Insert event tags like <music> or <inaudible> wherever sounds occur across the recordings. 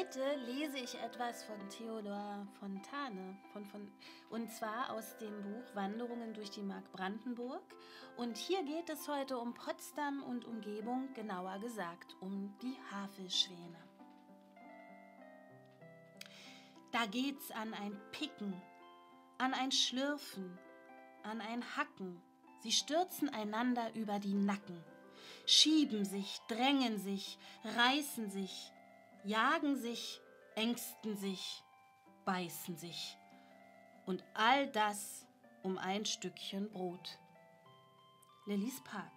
Heute lese ich etwas von Theodor Fontane, von, von, und zwar aus dem Buch Wanderungen durch die Mark Brandenburg. Und hier geht es heute um Potsdam und Umgebung, genauer gesagt um die Havelschwäne. Da geht's an ein Picken, an ein Schlürfen, an ein Hacken. Sie stürzen einander über die Nacken, schieben sich, drängen sich, reißen sich, jagen sich, ängsten sich, beißen sich. Und all das um ein Stückchen Brot. Lillys Park.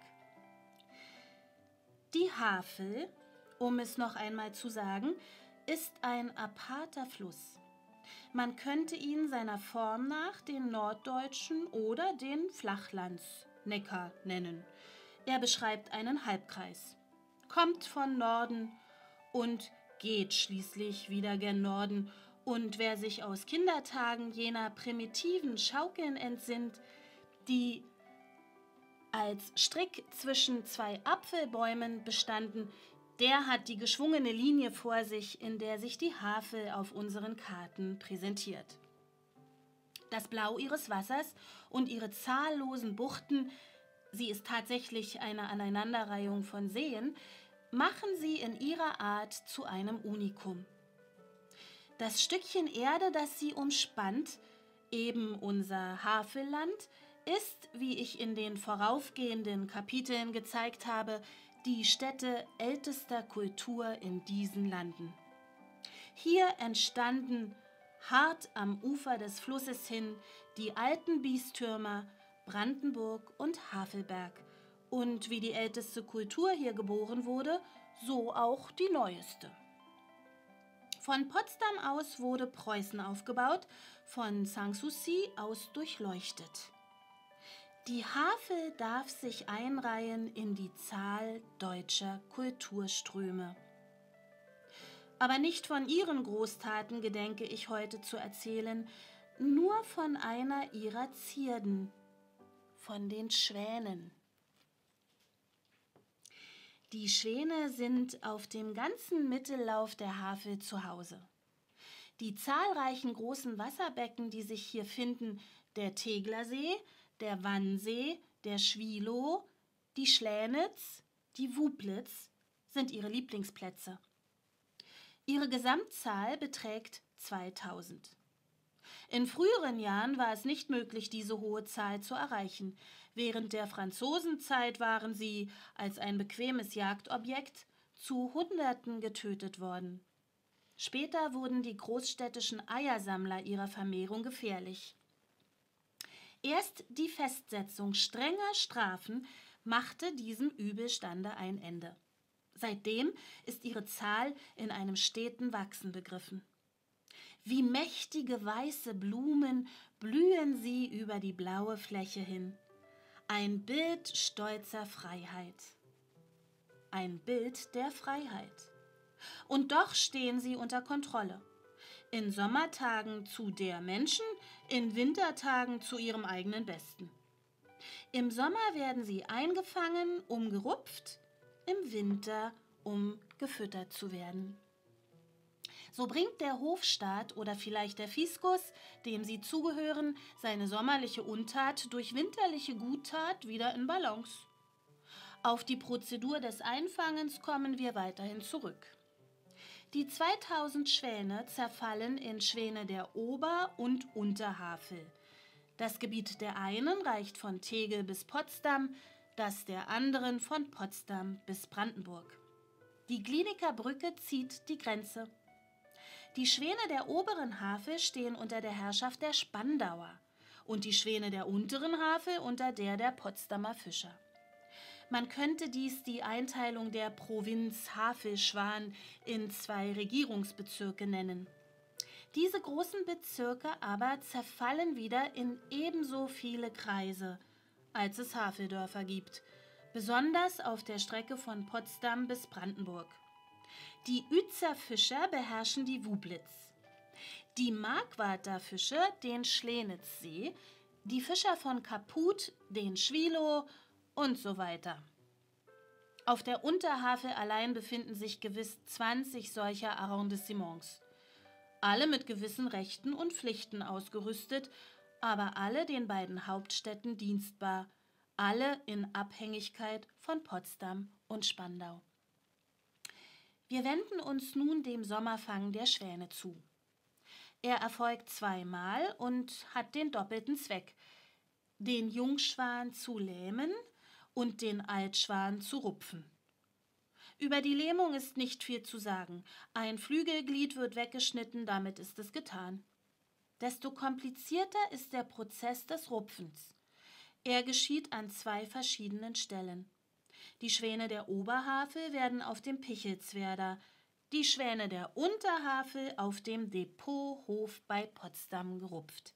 Die Havel, um es noch einmal zu sagen, ist ein aparter Fluss. Man könnte ihn seiner Form nach den norddeutschen oder den Flachlands-Neckar nennen. Er beschreibt einen Halbkreis, kommt von Norden und geht schließlich wieder gen Norden. Und wer sich aus Kindertagen jener primitiven Schaukeln entsinnt, die als Strick zwischen zwei Apfelbäumen bestanden, der hat die geschwungene Linie vor sich, in der sich die Havel auf unseren Karten präsentiert. Das Blau ihres Wassers und ihre zahllosen Buchten, sie ist tatsächlich eine Aneinanderreihung von Seen, machen sie in ihrer Art zu einem Unikum. Das Stückchen Erde, das sie umspannt, eben unser Havelland, ist, wie ich in den voraufgehenden Kapiteln gezeigt habe, die Stätte ältester Kultur in diesen Landen. Hier entstanden hart am Ufer des Flusses hin die alten Biestürmer Brandenburg und Havelberg. Und wie die älteste Kultur hier geboren wurde, so auch die neueste. Von Potsdam aus wurde Preußen aufgebaut, von Sanssouci aus durchleuchtet. Die Havel darf sich einreihen in die Zahl deutscher Kulturströme. Aber nicht von ihren Großtaten gedenke ich heute zu erzählen, nur von einer ihrer Zierden, von den Schwänen. Die Schwäne sind auf dem ganzen Mittellauf der Havel zu Hause. Die zahlreichen großen Wasserbecken, die sich hier finden, der Teglersee, der Wannsee, der Schwilow, die Schlänitz, die Wublitz sind ihre Lieblingsplätze. Ihre Gesamtzahl beträgt 2000. In früheren Jahren war es nicht möglich, diese hohe Zahl zu erreichen. Während der Franzosenzeit waren sie als ein bequemes Jagdobjekt zu Hunderten getötet worden. Später wurden die großstädtischen Eiersammler ihrer Vermehrung gefährlich. Erst die Festsetzung strenger Strafen machte diesem Übelstande ein Ende. Seitdem ist ihre Zahl in einem steten Wachsen begriffen. Wie mächtige weiße Blumen blühen sie über die blaue Fläche hin. Ein Bild stolzer Freiheit. Ein Bild der Freiheit. Und doch stehen sie unter Kontrolle in Sommertagen zu der Menschen, in Wintertagen zu ihrem eigenen Besten. Im Sommer werden sie eingefangen, um gerupft, im Winter, um gefüttert zu werden. So bringt der Hofstaat oder vielleicht der Fiskus, dem sie zugehören, seine sommerliche Untat durch winterliche Guttat wieder in Balance. Auf die Prozedur des Einfangens kommen wir weiterhin zurück. Die 2000 Schwäne zerfallen in Schwäne der Ober- und Unterhavel. Das Gebiet der einen reicht von Tegel bis Potsdam, das der anderen von Potsdam bis Brandenburg. Die Glienicker Brücke zieht die Grenze. Die Schwäne der oberen Havel stehen unter der Herrschaft der Spandauer und die Schwäne der unteren Havel unter der der Potsdamer Fischer. Man könnte dies die Einteilung der Provinz Havelschwan in zwei Regierungsbezirke nennen. Diese großen Bezirke aber zerfallen wieder in ebenso viele Kreise, als es Haveldörfer gibt, besonders auf der Strecke von Potsdam bis Brandenburg. Die Üzer Fischer beherrschen die Wublitz. Die Markwarter Fischer den Schlenitzsee, die Fischer von Kaput den Schwilow und so weiter. Auf der Unterhavel allein befinden sich gewiss 20 solcher Arrondissements. Alle mit gewissen Rechten und Pflichten ausgerüstet, aber alle den beiden Hauptstädten dienstbar, alle in Abhängigkeit von Potsdam und Spandau. Wir wenden uns nun dem Sommerfang der Schwäne zu. Er erfolgt zweimal und hat den doppelten Zweck, den Jungschwan zu lähmen und den Altschwan zu rupfen. Über die Lähmung ist nicht viel zu sagen. Ein Flügelglied wird weggeschnitten, damit ist es getan. Desto komplizierter ist der Prozess des Rupfens. Er geschieht an zwei verschiedenen Stellen. Die Schwäne der Oberhavel werden auf dem Pichelswerder, die Schwäne der Unterhavel auf dem Depothof bei Potsdam gerupft.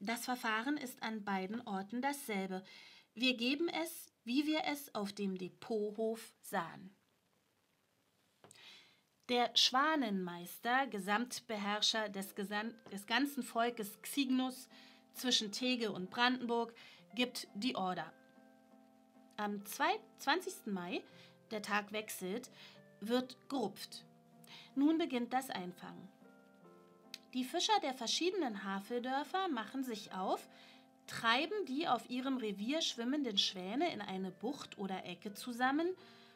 Das Verfahren ist an beiden Orten dasselbe. Wir geben es, wie wir es auf dem Depothof sahen. Der Schwanenmeister, Gesamtbeherrscher des, Gesam des ganzen Volkes Xignus zwischen Tege und Brandenburg, gibt die Order. Am 20. Mai, der Tag wechselt, wird gerupft. Nun beginnt das Einfangen. Die Fischer der verschiedenen Haveldörfer machen sich auf, treiben die auf ihrem Revier schwimmenden Schwäne in eine Bucht oder Ecke zusammen,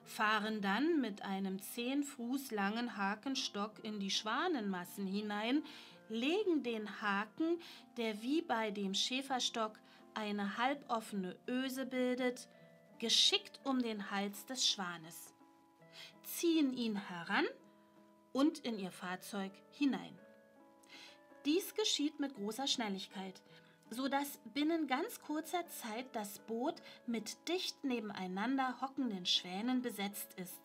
fahren dann mit einem zehn Fuß langen Hakenstock in die Schwanenmassen hinein, legen den Haken, der wie bei dem Schäferstock eine halboffene Öse bildet, geschickt um den Hals des Schwanes, ziehen ihn heran und in ihr Fahrzeug hinein. Dies geschieht mit großer Schnelligkeit so dass binnen ganz kurzer Zeit das Boot mit dicht nebeneinander hockenden Schwänen besetzt ist.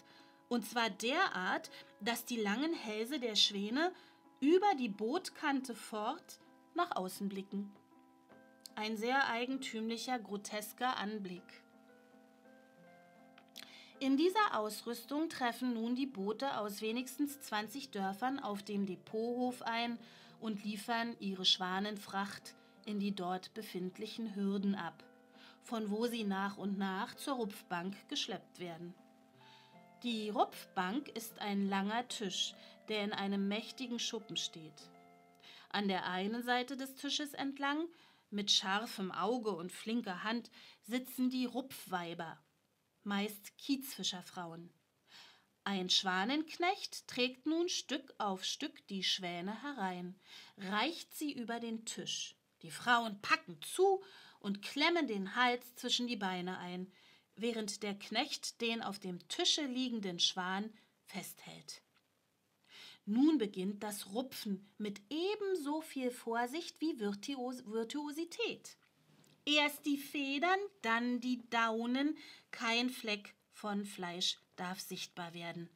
Und zwar derart, dass die langen Hälse der Schwäne über die Bootkante fort nach außen blicken. Ein sehr eigentümlicher, grotesker Anblick. In dieser Ausrüstung treffen nun die Boote aus wenigstens 20 Dörfern auf dem Depothof ein und liefern ihre Schwanenfracht in die dort befindlichen Hürden ab, von wo sie nach und nach zur Rupfbank geschleppt werden. Die Rupfbank ist ein langer Tisch, der in einem mächtigen Schuppen steht. An der einen Seite des Tisches entlang, mit scharfem Auge und flinker Hand, sitzen die Rupfweiber, meist Kiezfischerfrauen. Ein Schwanenknecht trägt nun Stück auf Stück die Schwäne herein, reicht sie über den Tisch. Die Frauen packen zu und klemmen den Hals zwischen die Beine ein, während der Knecht den auf dem Tische liegenden Schwan festhält. Nun beginnt das Rupfen mit ebenso viel Vorsicht wie Virtuos Virtuosität. Erst die Federn, dann die Daunen, kein Fleck von Fleisch darf sichtbar werden.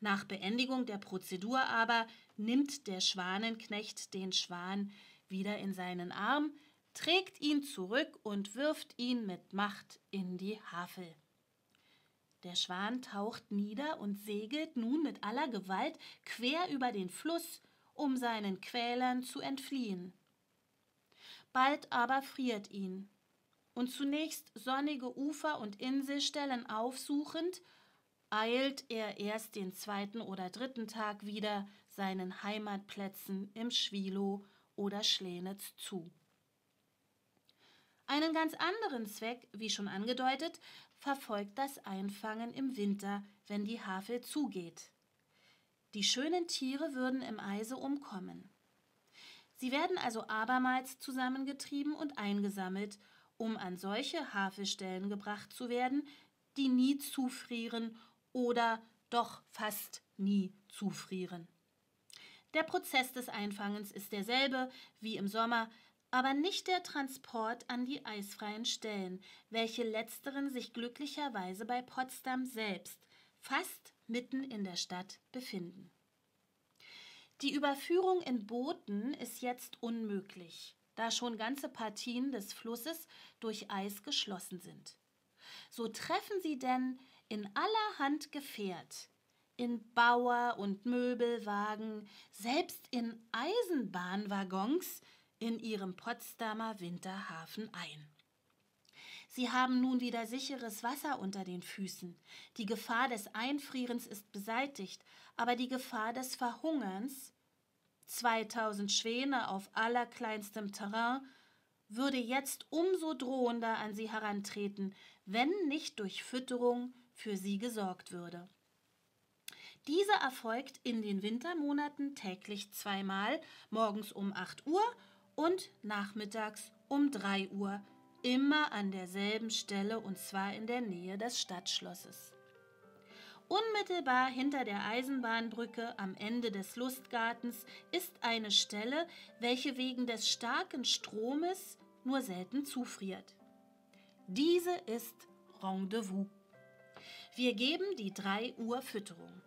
Nach Beendigung der Prozedur aber nimmt der Schwanenknecht den Schwan wieder in seinen Arm, trägt ihn zurück und wirft ihn mit Macht in die Havel. Der Schwan taucht nieder und segelt nun mit aller Gewalt quer über den Fluss, um seinen Quälern zu entfliehen. Bald aber friert ihn, und zunächst sonnige Ufer und Inselstellen aufsuchend, eilt er erst den zweiten oder dritten Tag wieder seinen Heimatplätzen im Schwilow oder Schlenitz zu. Einen ganz anderen Zweck, wie schon angedeutet, verfolgt das Einfangen im Winter, wenn die Havel zugeht. Die schönen Tiere würden im Eise umkommen. Sie werden also abermals zusammengetrieben und eingesammelt, um an solche Havelstellen gebracht zu werden, die nie zufrieren oder doch fast nie zufrieren. Der Prozess des Einfangens ist derselbe wie im Sommer, aber nicht der Transport an die eisfreien Stellen, welche letzteren sich glücklicherweise bei Potsdam selbst, fast mitten in der Stadt, befinden. Die Überführung in Booten ist jetzt unmöglich, da schon ganze Partien des Flusses durch Eis geschlossen sind. So treffen sie denn in allerhand Gefährt, in Bauer- und Möbelwagen, selbst in Eisenbahnwaggons in ihrem Potsdamer Winterhafen ein. Sie haben nun wieder sicheres Wasser unter den Füßen. Die Gefahr des Einfrierens ist beseitigt, aber die Gefahr des Verhungerns 2000 Schwäne auf allerkleinstem Terrain würde jetzt umso drohender an sie herantreten, wenn nicht durch Fütterung für sie gesorgt würde. Diese erfolgt in den Wintermonaten täglich zweimal, morgens um 8 Uhr und nachmittags um 3 Uhr, immer an derselben Stelle und zwar in der Nähe des Stadtschlosses. Unmittelbar hinter der Eisenbahnbrücke am Ende des Lustgartens ist eine Stelle, welche wegen des starken Stromes nur selten zufriert. Diese ist Rendezvous. Wir geben die 3 Uhr Fütterung.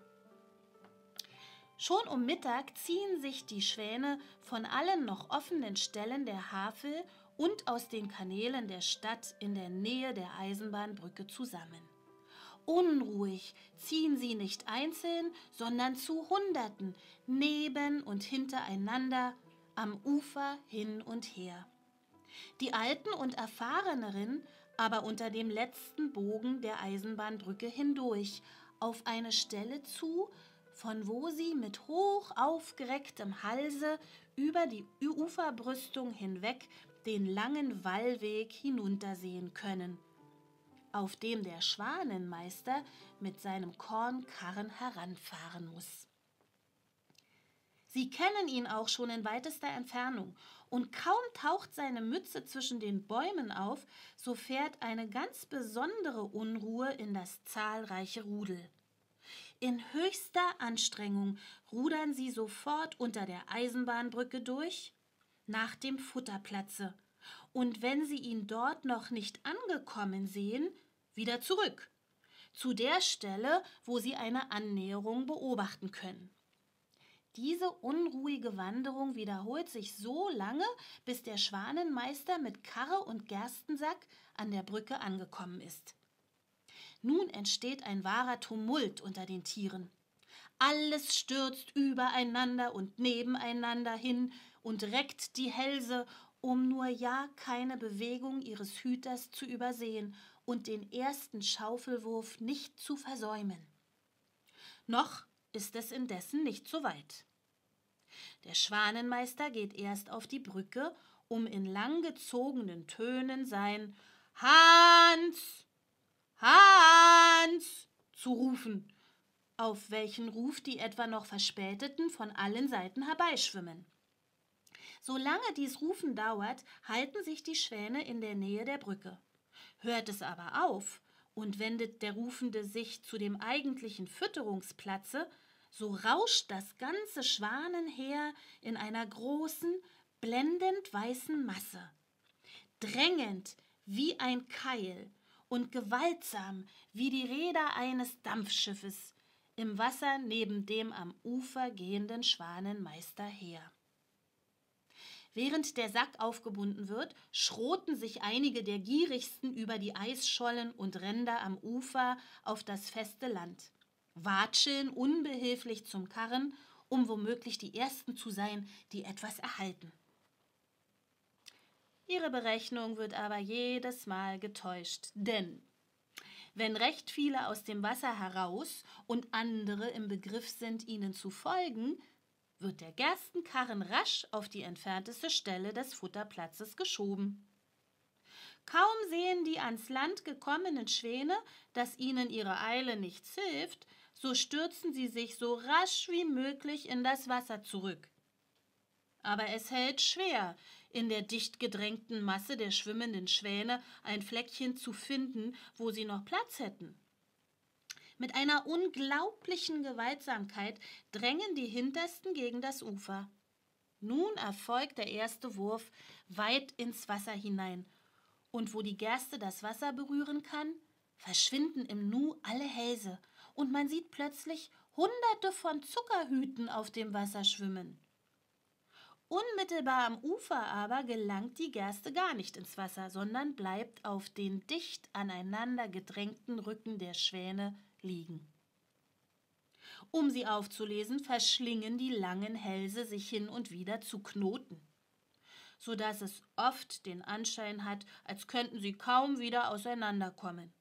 Schon um Mittag ziehen sich die Schwäne von allen noch offenen Stellen der Havel und aus den Kanälen der Stadt in der Nähe der Eisenbahnbrücke zusammen. Unruhig ziehen sie nicht einzeln, sondern zu Hunderten, neben und hintereinander, am Ufer hin und her. Die Alten und Erfahreneren aber unter dem letzten Bogen der Eisenbahnbrücke hindurch, auf eine Stelle zu, von wo sie mit hoch aufgerecktem Halse über die Uferbrüstung hinweg den langen Wallweg hinuntersehen können, auf dem der Schwanenmeister mit seinem Kornkarren heranfahren muss. Sie kennen ihn auch schon in weitester Entfernung, und kaum taucht seine Mütze zwischen den Bäumen auf, so fährt eine ganz besondere Unruhe in das zahlreiche Rudel. In höchster Anstrengung rudern sie sofort unter der Eisenbahnbrücke durch nach dem Futterplatze und wenn sie ihn dort noch nicht angekommen sehen, wieder zurück zu der Stelle, wo sie eine Annäherung beobachten können. Diese unruhige Wanderung wiederholt sich so lange, bis der Schwanenmeister mit Karre und Gerstensack an der Brücke angekommen ist. Nun entsteht ein wahrer Tumult unter den Tieren. Alles stürzt übereinander und nebeneinander hin und reckt die Hälse, um nur ja keine Bewegung ihres Hüters zu übersehen und den ersten Schaufelwurf nicht zu versäumen. Noch ist es indessen nicht so weit. Der Schwanenmeister geht erst auf die Brücke, um in langgezogenen Tönen sein Hans, Hans zu rufen, auf welchen Ruf die etwa noch Verspäteten von allen Seiten herbeischwimmen. Solange dies Rufen dauert, halten sich die Schwäne in der Nähe der Brücke. Hört es aber auf und wendet der Rufende sich zu dem eigentlichen Fütterungsplatze, so rauscht das ganze Schwanenheer in einer großen, blendend weißen Masse. Drängend wie ein Keil und gewaltsam wie die Räder eines Dampfschiffes im Wasser neben dem am Ufer gehenden Schwanenmeister her. Während der Sack aufgebunden wird, schroten sich einige der gierigsten über die Eisschollen und Ränder am Ufer auf das feste Land, watscheln unbehilflich zum Karren, um womöglich die Ersten zu sein, die etwas erhalten. Ihre Berechnung wird aber jedes Mal getäuscht, denn wenn recht viele aus dem Wasser heraus und andere im Begriff sind, ihnen zu folgen, wird der Gerstenkarren rasch auf die entfernteste Stelle des Futterplatzes geschoben. Kaum sehen die ans Land gekommenen Schwäne, dass ihnen ihre Eile nichts hilft, so stürzen sie sich so rasch wie möglich in das Wasser zurück. Aber es hält schwer, in der dicht gedrängten Masse der schwimmenden Schwäne ein Fleckchen zu finden, wo sie noch Platz hätten. Mit einer unglaublichen Gewaltsamkeit drängen die Hintersten gegen das Ufer. Nun erfolgt der erste Wurf weit ins Wasser hinein, und wo die Gerste das Wasser berühren kann, verschwinden im Nu alle Hälse, und man sieht plötzlich Hunderte von Zuckerhüten auf dem Wasser schwimmen. Unmittelbar am Ufer aber gelangt die Gerste gar nicht ins Wasser, sondern bleibt auf den dicht aneinander gedrängten Rücken der Schwäne liegen. Um sie aufzulesen, verschlingen die langen Hälse sich hin und wieder zu Knoten. so dass es oft den Anschein hat, als könnten sie kaum wieder auseinanderkommen.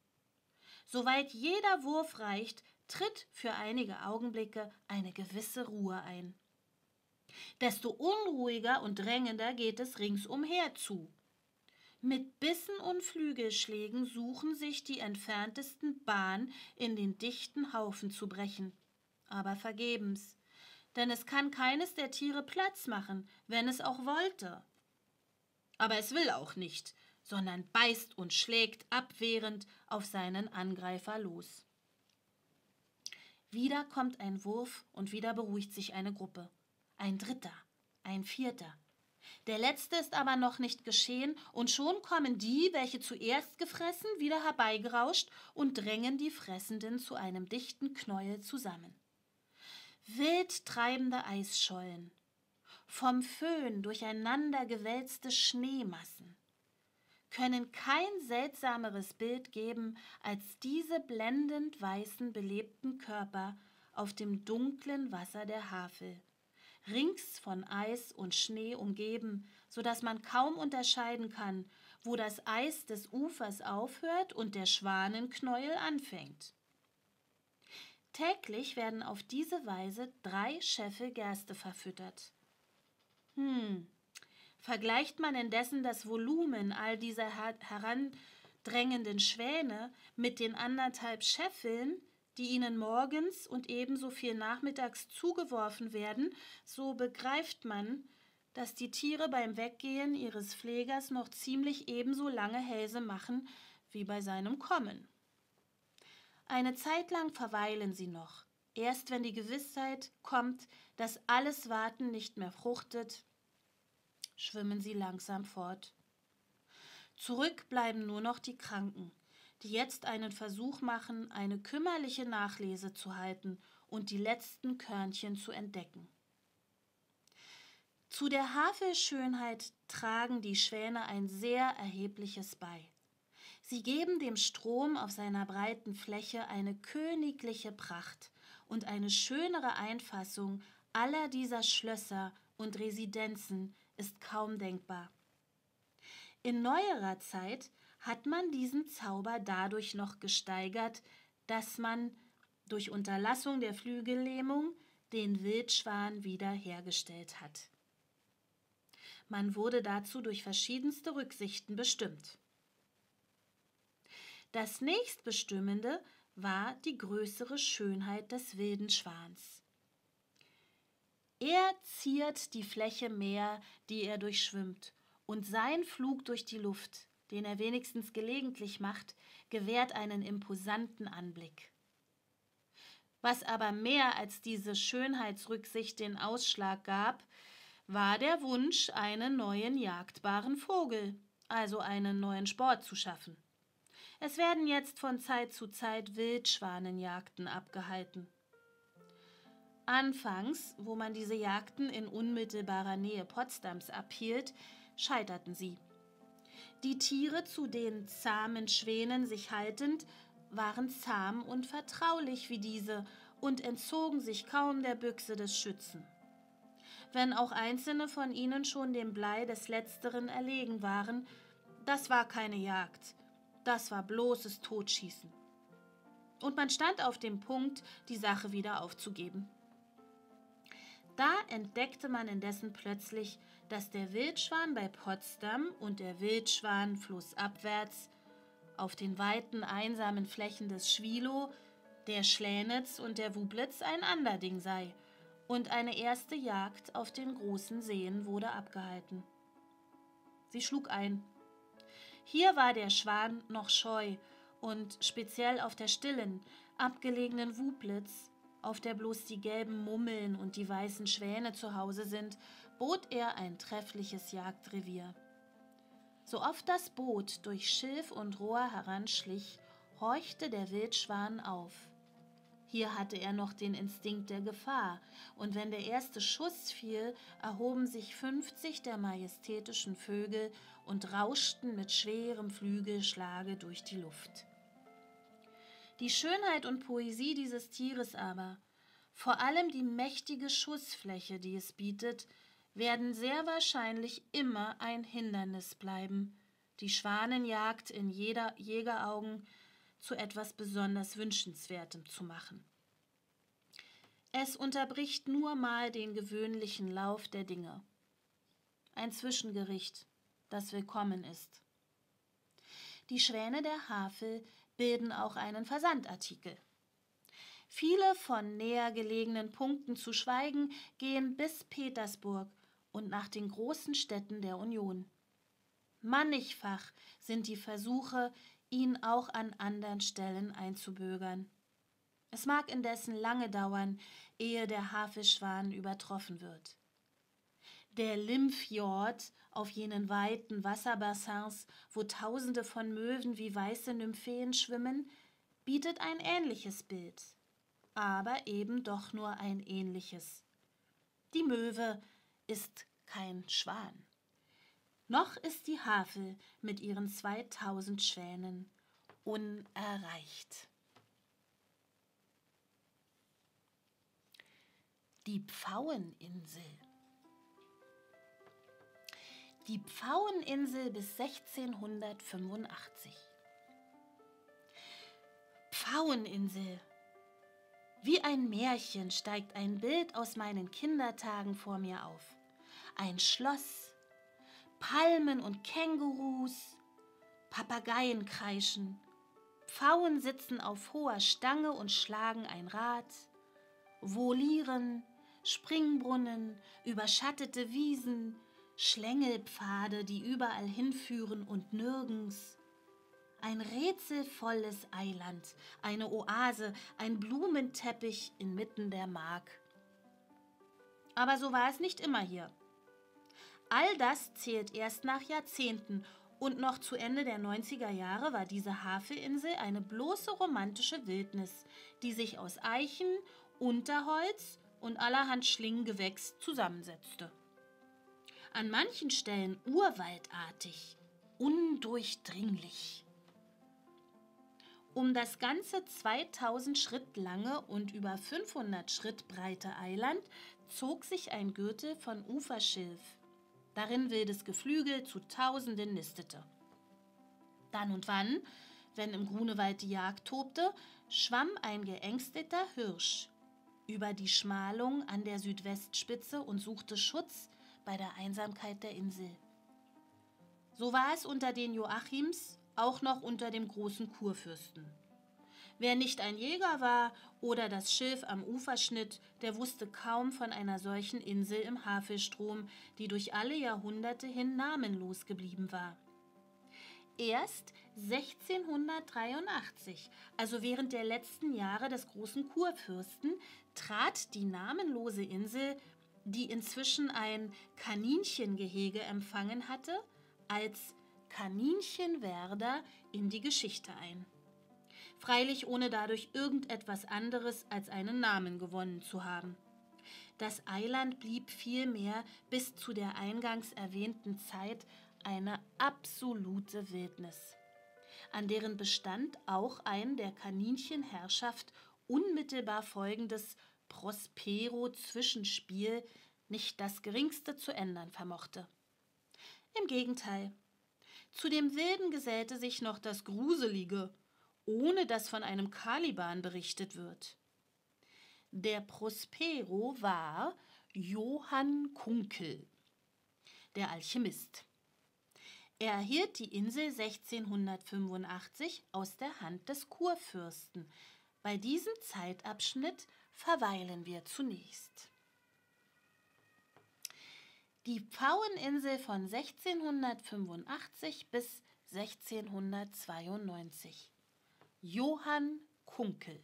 Soweit jeder Wurf reicht, tritt für einige Augenblicke eine gewisse Ruhe ein. Desto unruhiger und drängender geht es ringsumher zu. Mit Bissen und Flügelschlägen suchen sich die entferntesten Bahn in den dichten Haufen zu brechen. Aber vergebens, denn es kann keines der Tiere Platz machen, wenn es auch wollte. Aber es will auch nicht, sondern beißt und schlägt abwehrend auf seinen Angreifer los. Wieder kommt ein Wurf und wieder beruhigt sich eine Gruppe. Ein dritter, ein vierter, der letzte ist aber noch nicht geschehen, und schon kommen die, welche zuerst gefressen, wieder herbeigerauscht und drängen die Fressenden zu einem dichten Knäuel zusammen. Wild treibende Eisschollen, vom Föhn durcheinander gewälzte Schneemassen, können kein seltsameres Bild geben als diese blendend weißen belebten Körper auf dem dunklen Wasser der Havel rings von Eis und Schnee umgeben, so dass man kaum unterscheiden kann, wo das Eis des Ufers aufhört und der Schwanenknäuel anfängt. Täglich werden auf diese Weise drei Scheffel Gerste verfüttert. Hm, vergleicht man indessen das Volumen all dieser herandrängenden Schwäne mit den anderthalb Scheffeln, die ihnen morgens und ebenso viel nachmittags zugeworfen werden, so begreift man, dass die Tiere beim Weggehen ihres Pflegers noch ziemlich ebenso lange Hälse machen wie bei seinem Kommen. Eine Zeit lang verweilen sie noch, erst wenn die Gewissheit kommt, dass alles Warten nicht mehr fruchtet, schwimmen sie langsam fort. Zurück bleiben nur noch die Kranken, die jetzt einen Versuch machen, eine kümmerliche Nachlese zu halten und die letzten Körnchen zu entdecken. Zu der Havelschönheit tragen die Schwäne ein sehr erhebliches bei. Sie geben dem Strom auf seiner breiten Fläche eine königliche Pracht und eine schönere Einfassung aller dieser Schlösser und Residenzen ist kaum denkbar. In neuerer Zeit hat man diesen Zauber dadurch noch gesteigert, dass man durch Unterlassung der Flügellähmung den Wildschwan wiederhergestellt hat. Man wurde dazu durch verschiedenste Rücksichten bestimmt. Das nächstbestimmende war die größere Schönheit des wilden Schwans. Er ziert die Fläche mehr, die er durchschwimmt, und sein Flug durch die Luft den er wenigstens gelegentlich macht, gewährt einen imposanten Anblick. Was aber mehr als diese Schönheitsrücksicht den Ausschlag gab, war der Wunsch, einen neuen jagdbaren Vogel, also einen neuen Sport zu schaffen. Es werden jetzt von Zeit zu Zeit Wildschwanenjagden abgehalten. Anfangs, wo man diese Jagden in unmittelbarer Nähe Potsdams abhielt, scheiterten sie. Die Tiere, zu den zahmen Schwänen sich haltend, waren zahm und vertraulich wie diese und entzogen sich kaum der Büchse des Schützen. Wenn auch einzelne von ihnen schon dem Blei des Letzteren erlegen waren, das war keine Jagd, das war bloßes Totschießen. Und man stand auf dem Punkt, die Sache wieder aufzugeben. Da entdeckte man indessen plötzlich, dass der Wildschwan bei Potsdam und der Wildschwan flussabwärts auf den weiten, einsamen Flächen des Schwilow, der Schlänitz und der Wublitz ein Anderding sei, und eine erste Jagd auf den großen Seen wurde abgehalten. Sie schlug ein. Hier war der Schwan noch scheu, und speziell auf der stillen, abgelegenen Wublitz, auf der bloß die gelben Mummeln und die weißen Schwäne zu Hause sind, bot er ein treffliches Jagdrevier. So oft das Boot durch Schilf und Rohr heranschlich, horchte der Wildschwan auf. Hier hatte er noch den Instinkt der Gefahr, und wenn der erste Schuss fiel, erhoben sich fünfzig der majestätischen Vögel und rauschten mit schwerem Flügelschlage durch die Luft. Die Schönheit und Poesie dieses Tieres aber, vor allem die mächtige Schussfläche, die es bietet, werden sehr wahrscheinlich immer ein Hindernis bleiben, die Schwanenjagd in jeder Jägeraugen zu etwas besonders Wünschenswertem zu machen. Es unterbricht nur mal den gewöhnlichen Lauf der Dinge. Ein Zwischengericht, das willkommen ist. Die Schwäne der Havel bilden auch einen Versandartikel. Viele von näher gelegenen Punkten zu schweigen gehen bis Petersburg und nach den großen Städten der Union. Mannigfach sind die Versuche, ihn auch an anderen Stellen einzubürgern. Es mag indessen lange dauern, ehe der Havelschwan übertroffen wird. Der Limfjord auf jenen weiten Wasserbassins, wo Tausende von Möwen wie weiße Nympheen schwimmen, bietet ein ähnliches Bild, aber eben doch nur ein ähnliches. Die Möwe ist kein Schwan. Noch ist die Havel mit ihren 2000 Schwänen unerreicht. Die Pfaueninsel. Die Pfaueninsel bis 1685. Pfaueninsel. Wie ein Märchen steigt ein Bild aus meinen Kindertagen vor mir auf. Ein Schloss, Palmen und Kängurus, Papageien kreischen, Pfauen sitzen auf hoher Stange und schlagen ein Rad, Volieren, Springbrunnen, überschattete Wiesen, Schlängelpfade, die überall hinführen und nirgends. Ein rätselvolles Eiland, eine Oase, ein Blumenteppich inmitten der Mark. Aber so war es nicht immer hier. All das zählt erst nach Jahrzehnten und noch zu Ende der 90er Jahre war diese Havelinsel eine bloße romantische Wildnis, die sich aus Eichen, Unterholz und allerhand Schlinggewächs zusammensetzte. An manchen Stellen urwaldartig, undurchdringlich. Um das ganze 2000 Schritt lange und über 500 Schritt breite Eiland zog sich ein Gürtel von Uferschilf, darin wildes Geflügel zu Tausenden nistete. Dann und wann, wenn im Grunewald die Jagd tobte, schwamm ein geängsteter Hirsch über die Schmalung an der Südwestspitze und suchte Schutz bei der Einsamkeit der Insel. So war es unter den Joachims, auch noch unter dem großen Kurfürsten. Wer nicht ein Jäger war oder das Schilf am Ufer schnitt, der wusste kaum von einer solchen Insel im Havelstrom, die durch alle Jahrhunderte hin namenlos geblieben war. Erst 1683, also während der letzten Jahre des großen Kurfürsten, trat die namenlose Insel, die inzwischen ein Kaninchengehege empfangen hatte, als Kaninchenwerder in die Geschichte ein freilich ohne dadurch irgendetwas anderes als einen Namen gewonnen zu haben. Das Eiland blieb vielmehr bis zu der eingangs erwähnten Zeit eine absolute Wildnis, an deren Bestand auch ein der Kaninchenherrschaft unmittelbar folgendes Prospero-Zwischenspiel nicht das geringste zu ändern vermochte. Im Gegenteil, zu dem Wilden gesellte sich noch das Gruselige ohne dass von einem Caliban berichtet wird. Der Prospero war Johann Kunkel, der Alchemist. Er erhielt die Insel 1685 aus der Hand des Kurfürsten. Bei diesem Zeitabschnitt verweilen wir zunächst. Die Pfaueninsel von 1685 bis 1692. Johann Kunkel.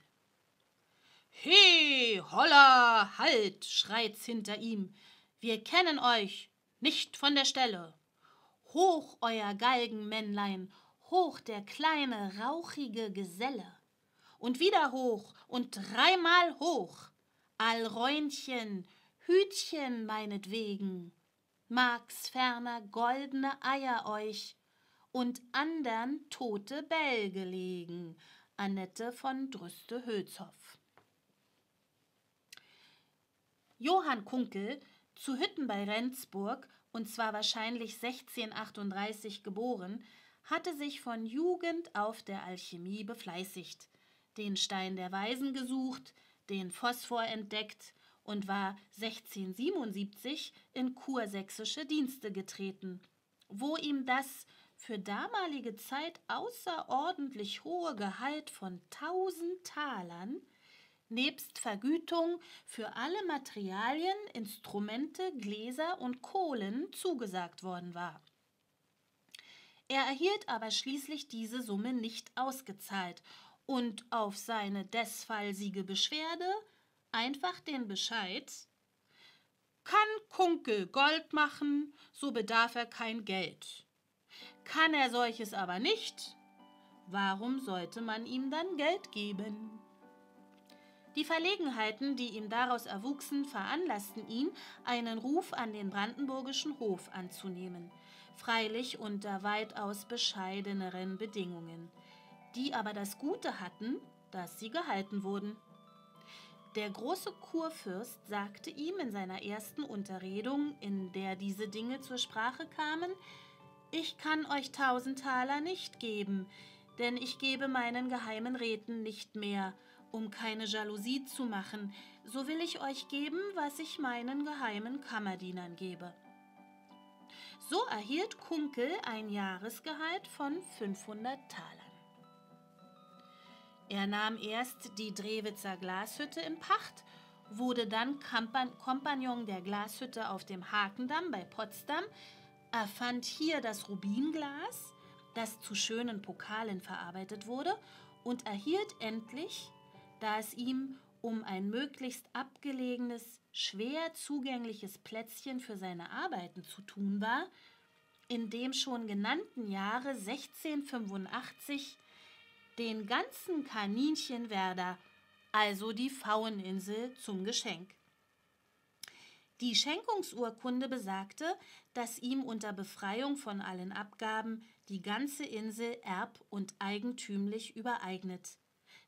He, holla, halt, schreit's hinter ihm. Wir kennen euch nicht von der Stelle. Hoch euer Galgenmännlein, hoch der kleine, rauchige Geselle. Und wieder hoch und dreimal hoch. Allräunchen, Hütchen meinetwegen. Mag's ferner goldene Eier euch und andern tote Bälge legen. Annette von Drüste-Hülshoff. Johann Kunkel Zu Hütten bei Rendsburg, und zwar wahrscheinlich 1638 geboren, hatte sich von Jugend auf der Alchemie befleißigt, den Stein der Weisen gesucht, den Phosphor entdeckt und war 1677 in kursächsische Dienste getreten, wo ihm das für damalige Zeit außerordentlich hohe Gehalt von 1000 Talern nebst Vergütung für alle Materialien, Instrumente, Gläser und Kohlen zugesagt worden war. Er erhielt aber schließlich diese Summe nicht ausgezahlt und auf seine desfallsige Beschwerde einfach den Bescheid kann Kunkel Gold machen, so bedarf er kein Geld. Kann er solches aber nicht, warum sollte man ihm dann Geld geben? Die Verlegenheiten, die ihm daraus erwuchsen, veranlassten ihn, einen Ruf an den brandenburgischen Hof anzunehmen, freilich unter weitaus bescheideneren Bedingungen, die aber das Gute hatten, dass sie gehalten wurden. Der große Kurfürst sagte ihm in seiner ersten Unterredung, in der diese Dinge zur Sprache kamen, ich kann euch tausend Taler nicht geben, denn ich gebe meinen geheimen Räten nicht mehr, um keine Jalousie zu machen, so will ich euch geben, was ich meinen geheimen Kammerdienern gebe. So erhielt Kunkel ein Jahresgehalt von 500 Talern. Er nahm erst die Drewitzer Glashütte in Pacht, wurde dann Kompagnon der Glashütte auf dem Hakendamm bei Potsdam, erfand hier das Rubinglas, das zu schönen Pokalen verarbeitet wurde, und erhielt endlich da es ihm um ein möglichst abgelegenes, schwer zugängliches Plätzchen für seine Arbeiten zu tun war, in dem schon genannten Jahre 1685 den ganzen Kaninchenwerder, also die Pfaueninsel, zum Geschenk. Die Schenkungsurkunde besagte, dass ihm unter Befreiung von allen Abgaben die ganze Insel erb- und eigentümlich übereignet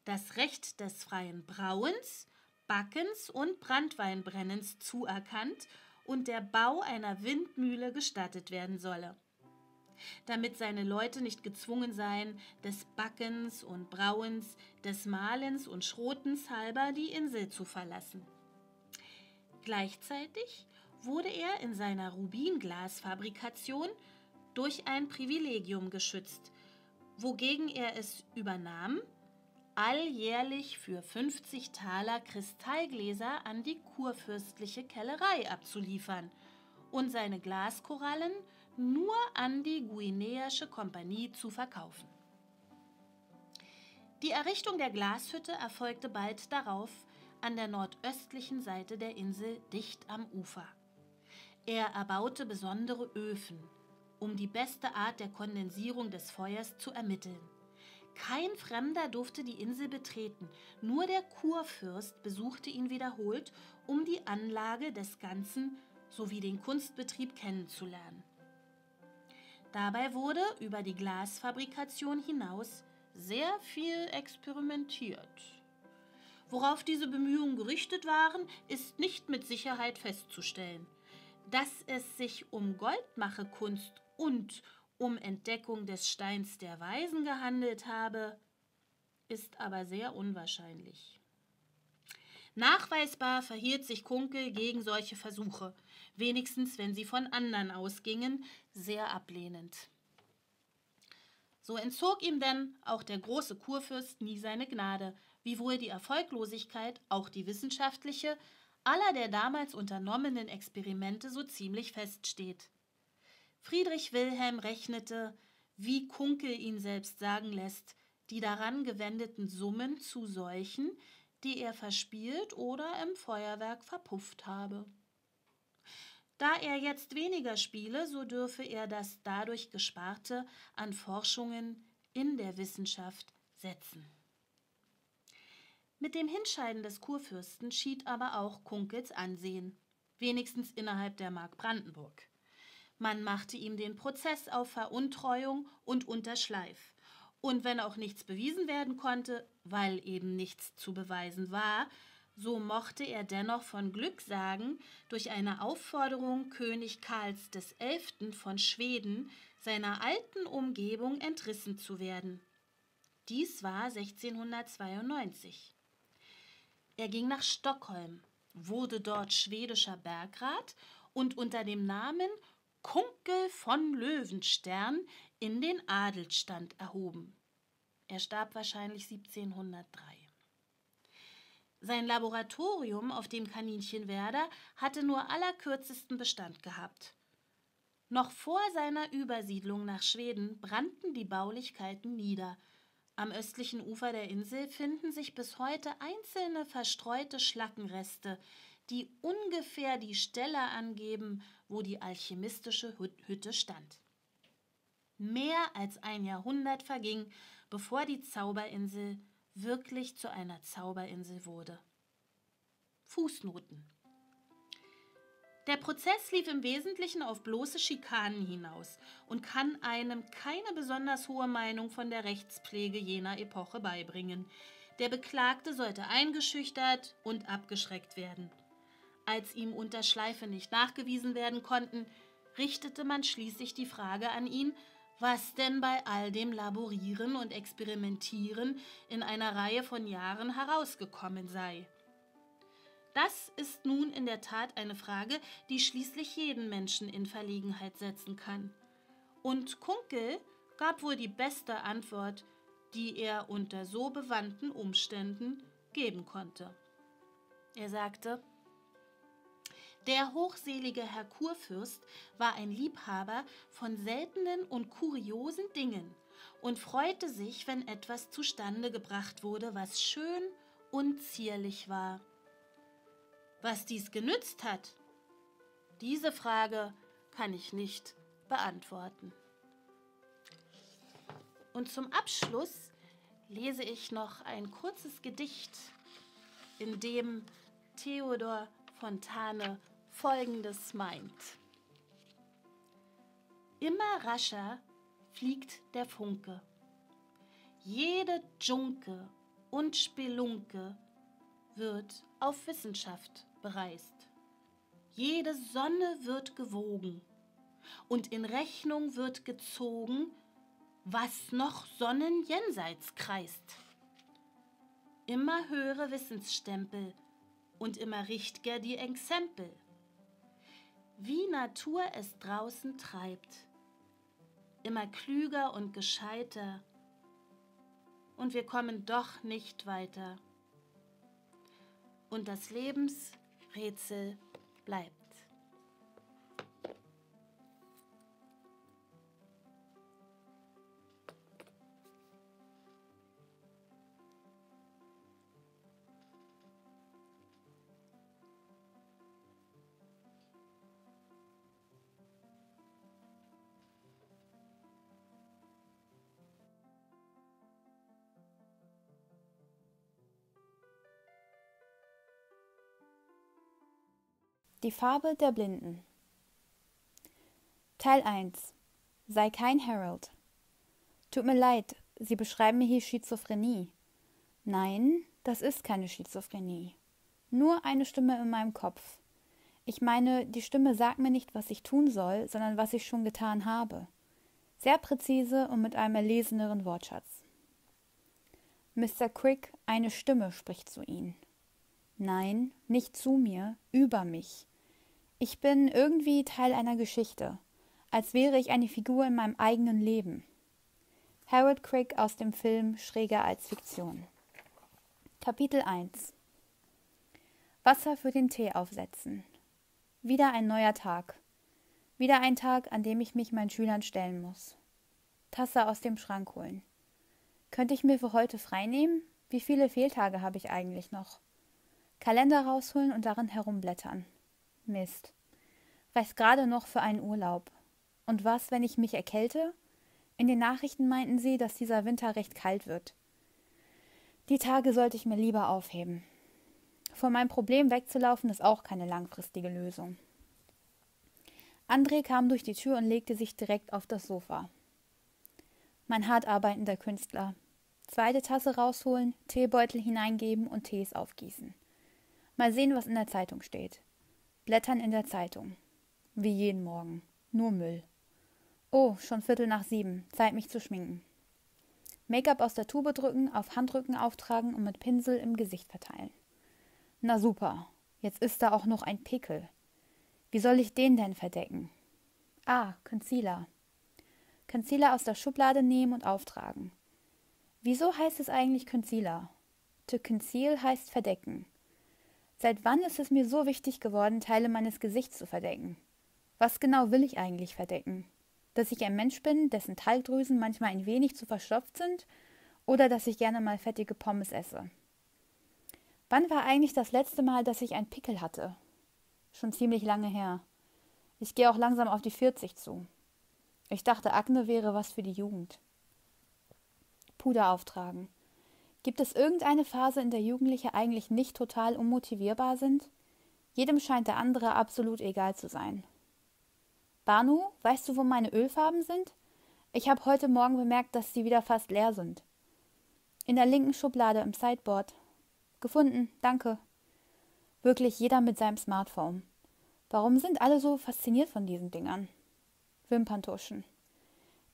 das Recht des freien Brauens, Backens und Brandweinbrennens zuerkannt und der Bau einer Windmühle gestattet werden solle. Damit seine Leute nicht gezwungen seien, des Backens und Brauens, des Malens und Schrotens halber die Insel zu verlassen. Gleichzeitig wurde er in seiner Rubinglasfabrikation durch ein Privilegium geschützt, wogegen er es übernahm, alljährlich für 50 Taler Kristallgläser an die kurfürstliche Kellerei abzuliefern und seine Glaskorallen nur an die Guineasche Kompanie zu verkaufen. Die Errichtung der Glashütte erfolgte bald darauf an der nordöstlichen Seite der Insel dicht am Ufer. Er erbaute besondere Öfen, um die beste Art der Kondensierung des Feuers zu ermitteln. Kein Fremder durfte die Insel betreten, nur der Kurfürst besuchte ihn wiederholt, um die Anlage des Ganzen sowie den Kunstbetrieb kennenzulernen. Dabei wurde über die Glasfabrikation hinaus sehr viel experimentiert. Worauf diese Bemühungen gerichtet waren, ist nicht mit Sicherheit festzustellen. Dass es sich um Goldmachekunst und um Entdeckung des Steins der Weisen gehandelt habe, ist aber sehr unwahrscheinlich. Nachweisbar verhielt sich Kunkel gegen solche Versuche, wenigstens wenn sie von anderen ausgingen, sehr ablehnend. So entzog ihm denn auch der große Kurfürst nie seine Gnade, wiewohl die Erfolglosigkeit, auch die wissenschaftliche, aller der damals unternommenen Experimente so ziemlich feststeht. Friedrich Wilhelm rechnete, wie Kunkel ihn selbst sagen lässt, die daran gewendeten Summen zu solchen, die er verspielt oder im Feuerwerk verpufft habe. Da er jetzt weniger spiele, so dürfe er das dadurch Gesparte an Forschungen in der Wissenschaft setzen. Mit dem Hinscheiden des Kurfürsten schied aber auch Kunkels Ansehen, wenigstens innerhalb der Mark Brandenburg. Man machte ihm den Prozess auf Veruntreuung und Unterschleif. Und wenn auch nichts bewiesen werden konnte, weil eben nichts zu beweisen war, So mochte er dennoch von Glück sagen, durch eine Aufforderung König Karls XI. von Schweden seiner alten Umgebung entrissen zu werden. Dies war 1692. Er ging nach Stockholm, wurde dort schwedischer Bergrat und unter dem Namen Kunkel von Löwenstern in den Adelsstand erhoben. Er starb wahrscheinlich 1703. Sein Laboratorium auf dem Kaninchenwerder hatte nur allerkürzesten Bestand gehabt. Noch vor seiner Übersiedlung nach Schweden brannten die Baulichkeiten nieder. Am östlichen Ufer der Insel finden sich bis heute einzelne verstreute Schlackenreste, die ungefähr die Stelle angeben, wo die alchemistische Hütte stand. Mehr als ein Jahrhundert verging, bevor die Zauberinsel wirklich zu einer Zauberinsel wurde. Fußnoten Der Prozess lief im Wesentlichen auf bloße Schikanen hinaus und kann einem keine besonders hohe Meinung von der Rechtspflege jener Epoche beibringen. Der Beklagte sollte eingeschüchtert und abgeschreckt werden. Als ihm unter Schleife nicht nachgewiesen werden konnten, richtete man schließlich die Frage an ihn, was denn bei all dem Laborieren und Experimentieren in einer Reihe von Jahren herausgekommen sei. Das ist nun in der Tat eine Frage, die schließlich jeden Menschen in Verlegenheit setzen kann. Und Kunkel gab wohl die beste Antwort, die er unter so bewandten Umständen geben konnte. Er sagte, der hochselige Herr Kurfürst war ein Liebhaber von seltenen und kuriosen Dingen und freute sich, wenn etwas zustande gebracht wurde, was schön und zierlich war. Was dies genützt hat, diese Frage kann ich nicht beantworten. Und zum Abschluss lese ich noch ein kurzes Gedicht, in dem Theodor Fontane Folgendes meint. Immer rascher fliegt der Funke. Jede Dschunke und Spelunke wird auf Wissenschaft bereist. Jede Sonne wird gewogen und in Rechnung wird gezogen, was noch Sonnen jenseits kreist. Immer höhere Wissensstempel und immer richtiger die Exempel wie Natur es draußen treibt, immer klüger und gescheiter, und wir kommen doch nicht weiter. Und das Lebensrätsel bleibt. Die Fabel der Blinden Teil 1 Sei kein Harold. Tut mir leid, Sie beschreiben mir hier Schizophrenie. Nein, das ist keine Schizophrenie. Nur eine Stimme in meinem Kopf. Ich meine, die Stimme sagt mir nicht, was ich tun soll, sondern was ich schon getan habe. Sehr präzise und mit einem erleseneren Wortschatz. Mr. Crick, eine Stimme spricht zu Ihnen. Nein, nicht zu mir, über mich. Ich bin irgendwie Teil einer Geschichte, als wäre ich eine Figur in meinem eigenen Leben. Harold Crick aus dem Film Schräger als Fiktion. Kapitel 1 Wasser für den Tee aufsetzen. Wieder ein neuer Tag. Wieder ein Tag, an dem ich mich meinen Schülern stellen muss. Tasse aus dem Schrank holen. Könnte ich mir für heute freinehmen? Wie viele Fehltage habe ich eigentlich noch? Kalender rausholen und darin herumblättern. Mist. Weiß gerade noch für einen Urlaub. Und was, wenn ich mich erkälte? In den Nachrichten meinten sie, dass dieser Winter recht kalt wird. Die Tage sollte ich mir lieber aufheben. Von meinem Problem wegzulaufen ist auch keine langfristige Lösung. André kam durch die Tür und legte sich direkt auf das Sofa. Mein hart arbeitender Künstler. Zweite Tasse rausholen, Teebeutel hineingeben und Tees aufgießen. Mal sehen, was in der Zeitung steht. Blättern in der Zeitung. Wie jeden Morgen. Nur Müll. Oh, schon Viertel nach sieben. Zeit, mich zu schminken. Make-up aus der Tube drücken, auf Handrücken auftragen und mit Pinsel im Gesicht verteilen. Na super. Jetzt ist da auch noch ein Pickel. Wie soll ich den denn verdecken? Ah, Concealer. Concealer aus der Schublade nehmen und auftragen. Wieso heißt es eigentlich Concealer? To conceal heißt verdecken. Seit wann ist es mir so wichtig geworden, Teile meines Gesichts zu verdecken? Was genau will ich eigentlich verdecken? Dass ich ein Mensch bin, dessen Talgdrüsen manchmal ein wenig zu verstopft sind? Oder dass ich gerne mal fettige Pommes esse? Wann war eigentlich das letzte Mal, dass ich einen Pickel hatte? Schon ziemlich lange her. Ich gehe auch langsam auf die 40 zu. Ich dachte, Akne wäre was für die Jugend. Puder auftragen. Gibt es irgendeine Phase, in der Jugendliche eigentlich nicht total unmotivierbar sind? Jedem scheint der andere absolut egal zu sein. Banu, weißt du, wo meine Ölfarben sind? Ich habe heute Morgen bemerkt, dass sie wieder fast leer sind. In der linken Schublade im Sideboard. Gefunden, danke. Wirklich jeder mit seinem Smartphone. Warum sind alle so fasziniert von diesen Dingern? Wimperntuschen.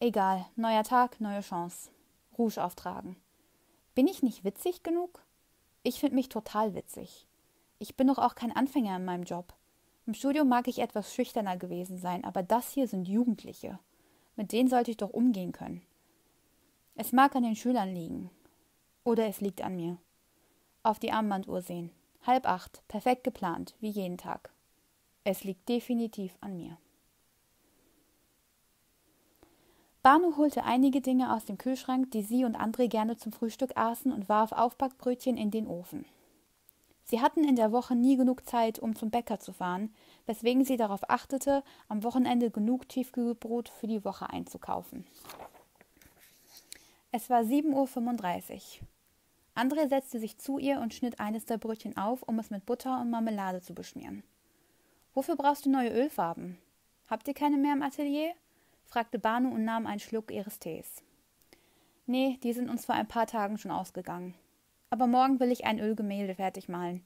Egal, neuer Tag, neue Chance. Rouge auftragen. Bin ich nicht witzig genug? Ich finde mich total witzig. Ich bin doch auch kein Anfänger in meinem Job. Im Studium mag ich etwas schüchterner gewesen sein, aber das hier sind Jugendliche. Mit denen sollte ich doch umgehen können. Es mag an den Schülern liegen. Oder es liegt an mir. Auf die Armbanduhr sehen. Halb acht, perfekt geplant, wie jeden Tag. Es liegt definitiv an mir. Banu holte einige Dinge aus dem Kühlschrank, die sie und André gerne zum Frühstück aßen, und warf Aufbackbrötchen in den Ofen. Sie hatten in der Woche nie genug Zeit, um zum Bäcker zu fahren, weswegen sie darauf achtete, am Wochenende genug Tiefkühlbrot für die Woche einzukaufen. Es war 7.35 Uhr. André setzte sich zu ihr und schnitt eines der Brötchen auf, um es mit Butter und Marmelade zu beschmieren. Wofür brauchst du neue Ölfarben? Habt ihr keine mehr im Atelier? Fragte Banu und nahm einen Schluck ihres Tees. Nee, die sind uns vor ein paar Tagen schon ausgegangen. Aber morgen will ich ein Ölgemälde fertig malen.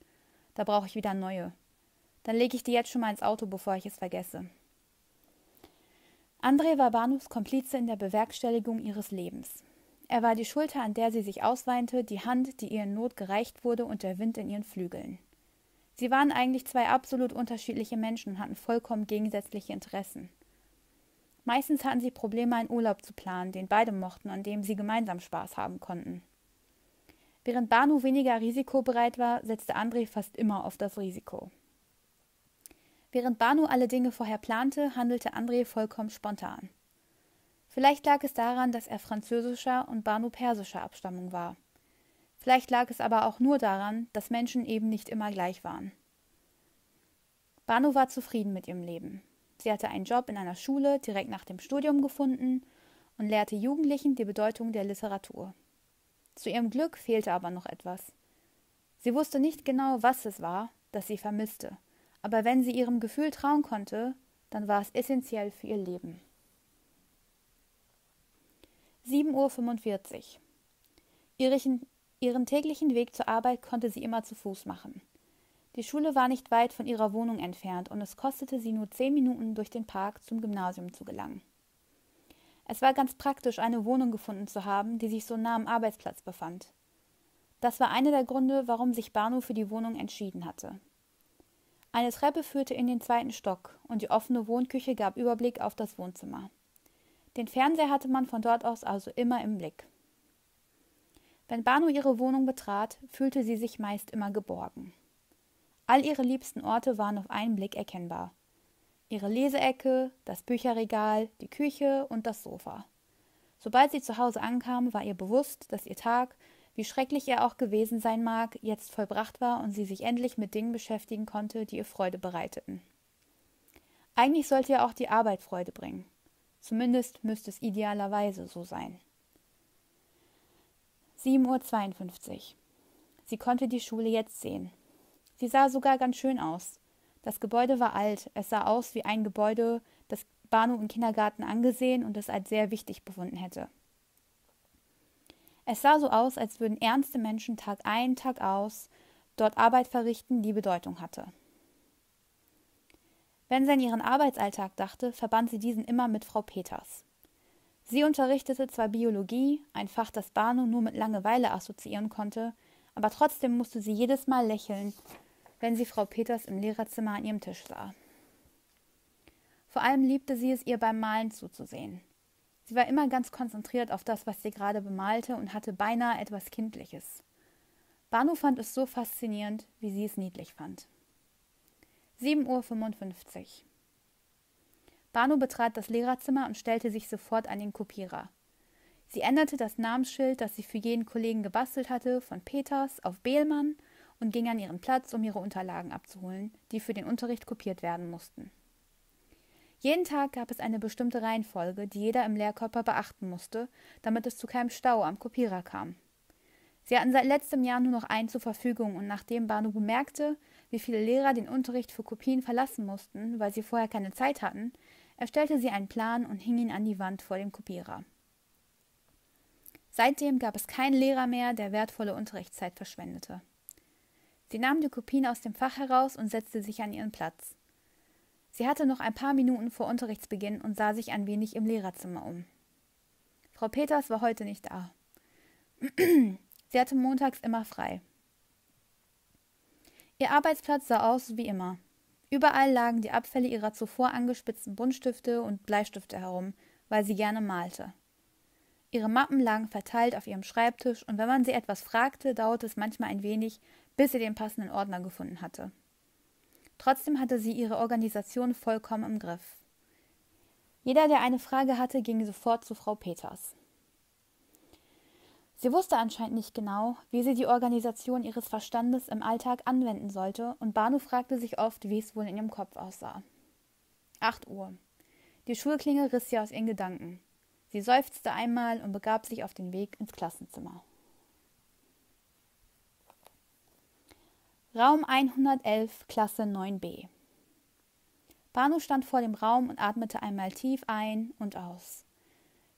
Da brauche ich wieder neue. Dann lege ich die jetzt schon mal ins Auto, bevor ich es vergesse. André war Banus Komplize in der Bewerkstelligung ihres Lebens. Er war die Schulter, an der sie sich ausweinte, die Hand, die ihr in Not gereicht wurde, und der Wind in ihren Flügeln. Sie waren eigentlich zwei absolut unterschiedliche Menschen und hatten vollkommen gegensätzliche Interessen. Meistens hatten sie Probleme, einen Urlaub zu planen, den beide mochten, an dem sie gemeinsam Spaß haben konnten. Während Banu weniger risikobereit war, setzte André fast immer auf das Risiko. Während Banu alle Dinge vorher plante, handelte André vollkommen spontan. Vielleicht lag es daran, dass er französischer und Banu persischer Abstammung war. Vielleicht lag es aber auch nur daran, dass Menschen eben nicht immer gleich waren. Banu war zufrieden mit ihrem Leben. Sie hatte einen Job in einer Schule direkt nach dem Studium gefunden und lehrte Jugendlichen die Bedeutung der Literatur. Zu ihrem Glück fehlte aber noch etwas. Sie wusste nicht genau, was es war, das sie vermisste, aber wenn sie ihrem Gefühl trauen konnte, dann war es essentiell für ihr Leben. 7.45 Uhr. Ihren, ihren täglichen Weg zur Arbeit konnte sie immer zu Fuß machen. Die Schule war nicht weit von ihrer Wohnung entfernt und es kostete sie nur zehn Minuten durch den Park zum Gymnasium zu gelangen. Es war ganz praktisch, eine Wohnung gefunden zu haben, die sich so nah am Arbeitsplatz befand. Das war einer der Gründe, warum sich Banu für die Wohnung entschieden hatte. Eine Treppe führte in den zweiten Stock und die offene Wohnküche gab Überblick auf das Wohnzimmer. Den Fernseher hatte man von dort aus also immer im Blick. Wenn Banu ihre Wohnung betrat, fühlte sie sich meist immer geborgen. All ihre liebsten Orte waren auf einen Blick erkennbar. Ihre Leseecke, das Bücherregal, die Küche und das Sofa. Sobald sie zu Hause ankam, war ihr bewusst, dass ihr Tag, wie schrecklich er auch gewesen sein mag, jetzt vollbracht war und sie sich endlich mit Dingen beschäftigen konnte, die ihr Freude bereiteten. Eigentlich sollte ja auch die Arbeit Freude bringen. Zumindest müsste es idealerweise so sein. 7.52 Uhr. Sie konnte die Schule jetzt sehen. Sie sah sogar ganz schön aus. Das Gebäude war alt, es sah aus wie ein Gebäude, das Banu im Kindergarten angesehen und es als sehr wichtig befunden hätte. Es sah so aus, als würden ernste Menschen Tag ein, Tag aus dort Arbeit verrichten, die Bedeutung hatte. Wenn sie an ihren Arbeitsalltag dachte, verband sie diesen immer mit Frau Peters. Sie unterrichtete zwar Biologie, ein Fach, das Banu nur mit Langeweile assoziieren konnte, aber trotzdem musste sie jedes Mal lächeln, wenn sie Frau Peters im Lehrerzimmer an ihrem Tisch sah. Vor allem liebte sie es, ihr beim Malen zuzusehen. Sie war immer ganz konzentriert auf das, was sie gerade bemalte und hatte beinahe etwas Kindliches. Banu fand es so faszinierend, wie sie es niedlich fand. 7.55 Uhr. Banu betrat das Lehrerzimmer und stellte sich sofort an den Kopierer. Sie änderte das Namensschild, das sie für jeden Kollegen gebastelt hatte, von Peters auf Behlmann und ging an ihren Platz, um ihre Unterlagen abzuholen, die für den Unterricht kopiert werden mussten. Jeden Tag gab es eine bestimmte Reihenfolge, die jeder im Lehrkörper beachten musste, damit es zu keinem Stau am Kopierer kam. Sie hatten seit letztem Jahr nur noch einen zur Verfügung und nachdem Banu bemerkte, wie viele Lehrer den Unterricht für Kopien verlassen mussten, weil sie vorher keine Zeit hatten, erstellte sie einen Plan und hing ihn an die Wand vor dem Kopierer. Seitdem gab es keinen Lehrer mehr, der wertvolle Unterrichtszeit verschwendete. Sie nahm die Kopien aus dem Fach heraus und setzte sich an ihren Platz. Sie hatte noch ein paar Minuten vor Unterrichtsbeginn und sah sich ein wenig im Lehrerzimmer um. Frau Peters war heute nicht da. <clears throat> sie hatte montags immer frei. Ihr Arbeitsplatz sah aus wie immer. Überall lagen die Abfälle ihrer zuvor angespitzten Buntstifte und Bleistifte herum, weil sie gerne malte. Ihre Mappen lagen verteilt auf ihrem Schreibtisch, und wenn man sie etwas fragte, dauerte es manchmal ein wenig, bis sie den passenden Ordner gefunden hatte. Trotzdem hatte sie ihre Organisation vollkommen im Griff. Jeder, der eine Frage hatte, ging sofort zu Frau Peters. Sie wusste anscheinend nicht genau, wie sie die Organisation ihres Verstandes im Alltag anwenden sollte, und Banu fragte sich oft, wie es wohl in ihrem Kopf aussah. Acht Uhr. Die Schulklinge riss sie aus ihren Gedanken. Sie seufzte einmal und begab sich auf den Weg ins Klassenzimmer. Raum 111, Klasse 9b. Banu stand vor dem Raum und atmete einmal tief ein und aus.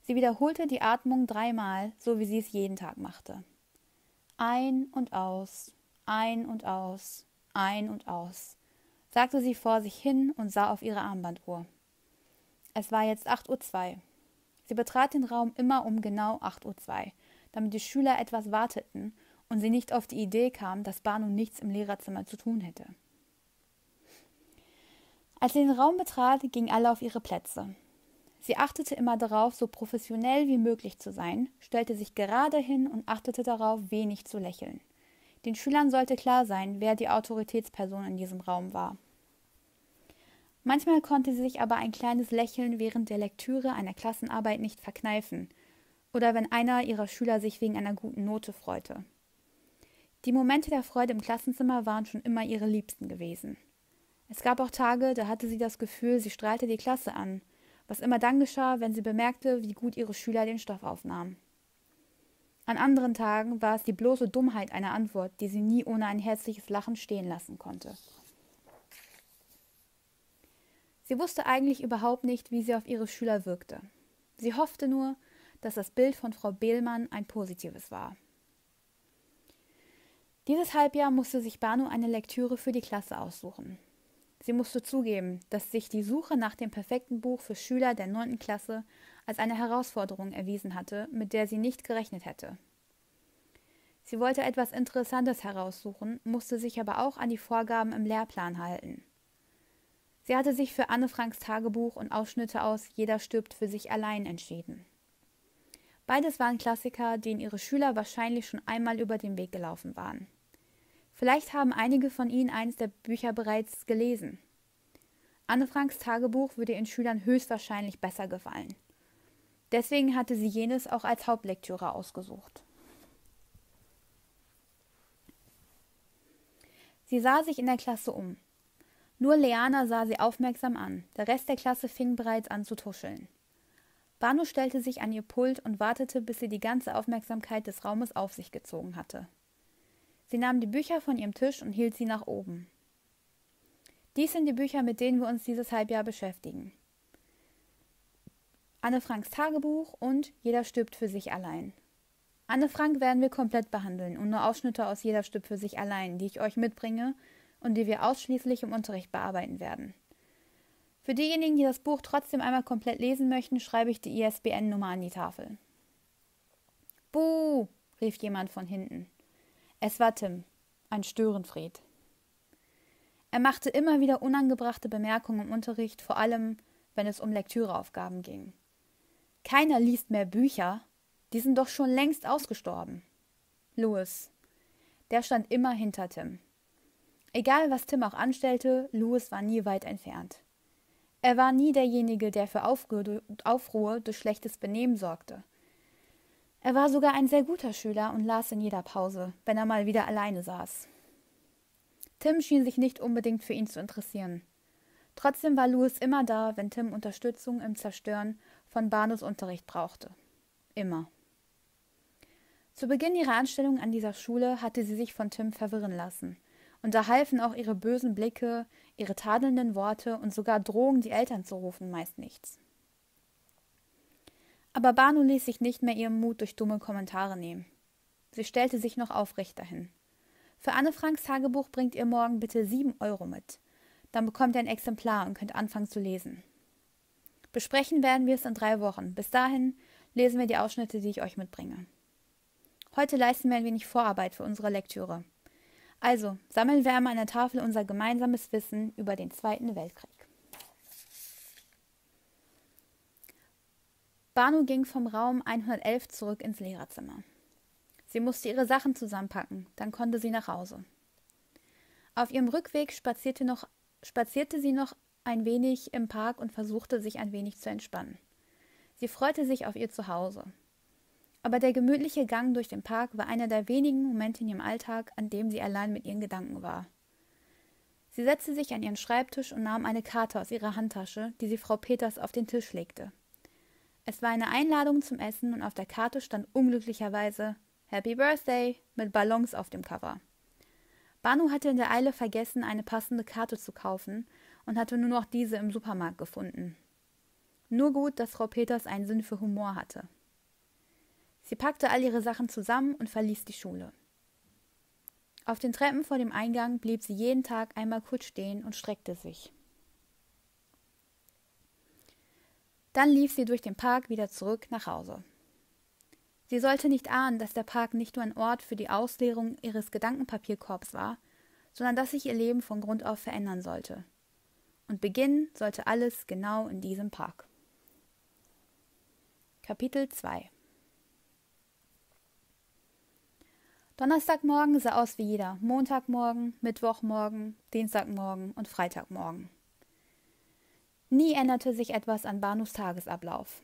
Sie wiederholte die Atmung dreimal, so wie sie es jeden Tag machte. Ein und aus, ein und aus, ein und aus, sagte sie vor sich hin und sah auf ihre Armbanduhr. Es war jetzt acht Uhr. zwei. Sie betrat den Raum immer um genau acht Uhr, zwei, damit die Schüler etwas warteten und sie nicht auf die Idee kam, dass Banu nichts im Lehrerzimmer zu tun hätte. Als sie den Raum betrat, gingen alle auf ihre Plätze. Sie achtete immer darauf, so professionell wie möglich zu sein, stellte sich gerade hin und achtete darauf, wenig zu lächeln. Den Schülern sollte klar sein, wer die Autoritätsperson in diesem Raum war. Manchmal konnte sie sich aber ein kleines Lächeln während der Lektüre einer Klassenarbeit nicht verkneifen, oder wenn einer ihrer Schüler sich wegen einer guten Note freute. Die Momente der Freude im Klassenzimmer waren schon immer ihre liebsten gewesen. Es gab auch Tage, da hatte sie das Gefühl, sie strahlte die Klasse an, was immer dann geschah, wenn sie bemerkte, wie gut ihre Schüler den Stoff aufnahmen. An anderen Tagen war es die bloße Dummheit einer Antwort, die sie nie ohne ein herzliches Lachen stehen lassen konnte. Sie wusste eigentlich überhaupt nicht, wie sie auf ihre Schüler wirkte. Sie hoffte nur, dass das Bild von Frau Behlmann ein positives war. Dieses Halbjahr musste sich Banu eine Lektüre für die Klasse aussuchen. Sie musste zugeben, dass sich die Suche nach dem perfekten Buch für Schüler der neunten Klasse als eine Herausforderung erwiesen hatte, mit der sie nicht gerechnet hätte. Sie wollte etwas Interessantes heraussuchen, musste sich aber auch an die Vorgaben im Lehrplan halten. Sie hatte sich für Anne Franks Tagebuch und Ausschnitte aus Jeder stirbt für sich allein entschieden. Beides waren Klassiker, denen ihre Schüler wahrscheinlich schon einmal über den Weg gelaufen waren. Vielleicht haben einige von Ihnen eines der Bücher bereits gelesen. Anne Franks Tagebuch würde Ihren Schülern höchstwahrscheinlich besser gefallen. Deswegen hatte sie jenes auch als Hauptlektüre ausgesucht. Sie sah sich in der Klasse um. Nur Leana sah sie aufmerksam an, der Rest der Klasse fing bereits an zu tuscheln. Banu stellte sich an ihr Pult und wartete, bis sie die ganze Aufmerksamkeit des Raumes auf sich gezogen hatte. Sie nahm die Bücher von ihrem Tisch und hielt sie nach oben. Dies sind die Bücher, mit denen wir uns dieses Halbjahr beschäftigen. Anne Franks Tagebuch und Jeder stirbt für sich allein. Anne Frank werden wir komplett behandeln und nur Ausschnitte aus jeder Stück für sich allein, die ich euch mitbringe und die wir ausschließlich im Unterricht bearbeiten werden. Für diejenigen, die das Buch trotzdem einmal komplett lesen möchten, schreibe ich die ISBN-Nummer an die Tafel. Buh! rief jemand von hinten. Es war Tim, ein Störenfried. Er machte immer wieder unangebrachte Bemerkungen im Unterricht, vor allem wenn es um Lektüreaufgaben ging. Keiner liest mehr Bücher, die sind doch schon längst ausgestorben. Louis. Der stand immer hinter Tim. Egal, was Tim auch anstellte, Louis war nie weit entfernt. Er war nie derjenige, der für Aufruhr durch schlechtes Benehmen sorgte. Er war sogar ein sehr guter Schüler und las in jeder Pause, wenn er mal wieder alleine saß. Tim schien sich nicht unbedingt für ihn zu interessieren. Trotzdem war Louis immer da, wenn Tim Unterstützung im Zerstören von Barnos Unterricht brauchte. Immer. Zu Beginn ihrer Anstellung an dieser Schule hatte sie sich von Tim verwirren lassen, und da halfen auch ihre bösen Blicke, ihre tadelnden Worte und sogar Drohungen, die Eltern zu rufen, meist nichts. Aber Banu ließ sich nicht mehr ihrem Mut durch dumme Kommentare nehmen. Sie stellte sich noch aufrechter hin. Für Anne Franks Tagebuch bringt ihr morgen bitte sieben Euro mit. Dann bekommt ihr ein Exemplar und könnt anfangen zu lesen. Besprechen werden wir es in drei Wochen. Bis dahin lesen wir die Ausschnitte, die ich euch mitbringe. Heute leisten wir ein wenig Vorarbeit für unsere Lektüre. Also, sammeln wir einmal an der Tafel unser gemeinsames Wissen über den Zweiten Weltkrieg. Banu ging vom Raum 111 zurück ins Lehrerzimmer. Sie musste ihre Sachen zusammenpacken, dann konnte sie nach Hause. Auf ihrem Rückweg spazierte, noch, spazierte sie noch ein wenig im Park und versuchte sich ein wenig zu entspannen. Sie freute sich auf ihr Zuhause. Aber der gemütliche Gang durch den Park war einer der wenigen Momente in ihrem Alltag, an dem sie allein mit ihren Gedanken war. Sie setzte sich an ihren Schreibtisch und nahm eine Karte aus ihrer Handtasche, die sie Frau Peters auf den Tisch legte. Es war eine Einladung zum Essen und auf der Karte stand unglücklicherweise Happy Birthday mit Ballons auf dem Cover. Banu hatte in der Eile vergessen, eine passende Karte zu kaufen und hatte nur noch diese im Supermarkt gefunden. Nur gut, dass Frau Peters einen Sinn für Humor hatte. Sie packte all ihre Sachen zusammen und verließ die Schule. Auf den Treppen vor dem Eingang blieb sie jeden Tag einmal kurz stehen und streckte sich. Dann lief sie durch den Park wieder zurück nach Hause. Sie sollte nicht ahnen, dass der Park nicht nur ein Ort für die Ausleerung ihres Gedankenpapierkorbs war, sondern dass sich ihr Leben von Grund auf verändern sollte. Und beginnen sollte alles genau in diesem Park. Kapitel 2 Donnerstagmorgen sah aus wie jeder Montagmorgen, Mittwochmorgen, Dienstagmorgen und Freitagmorgen. Nie änderte sich etwas an Banus Tagesablauf.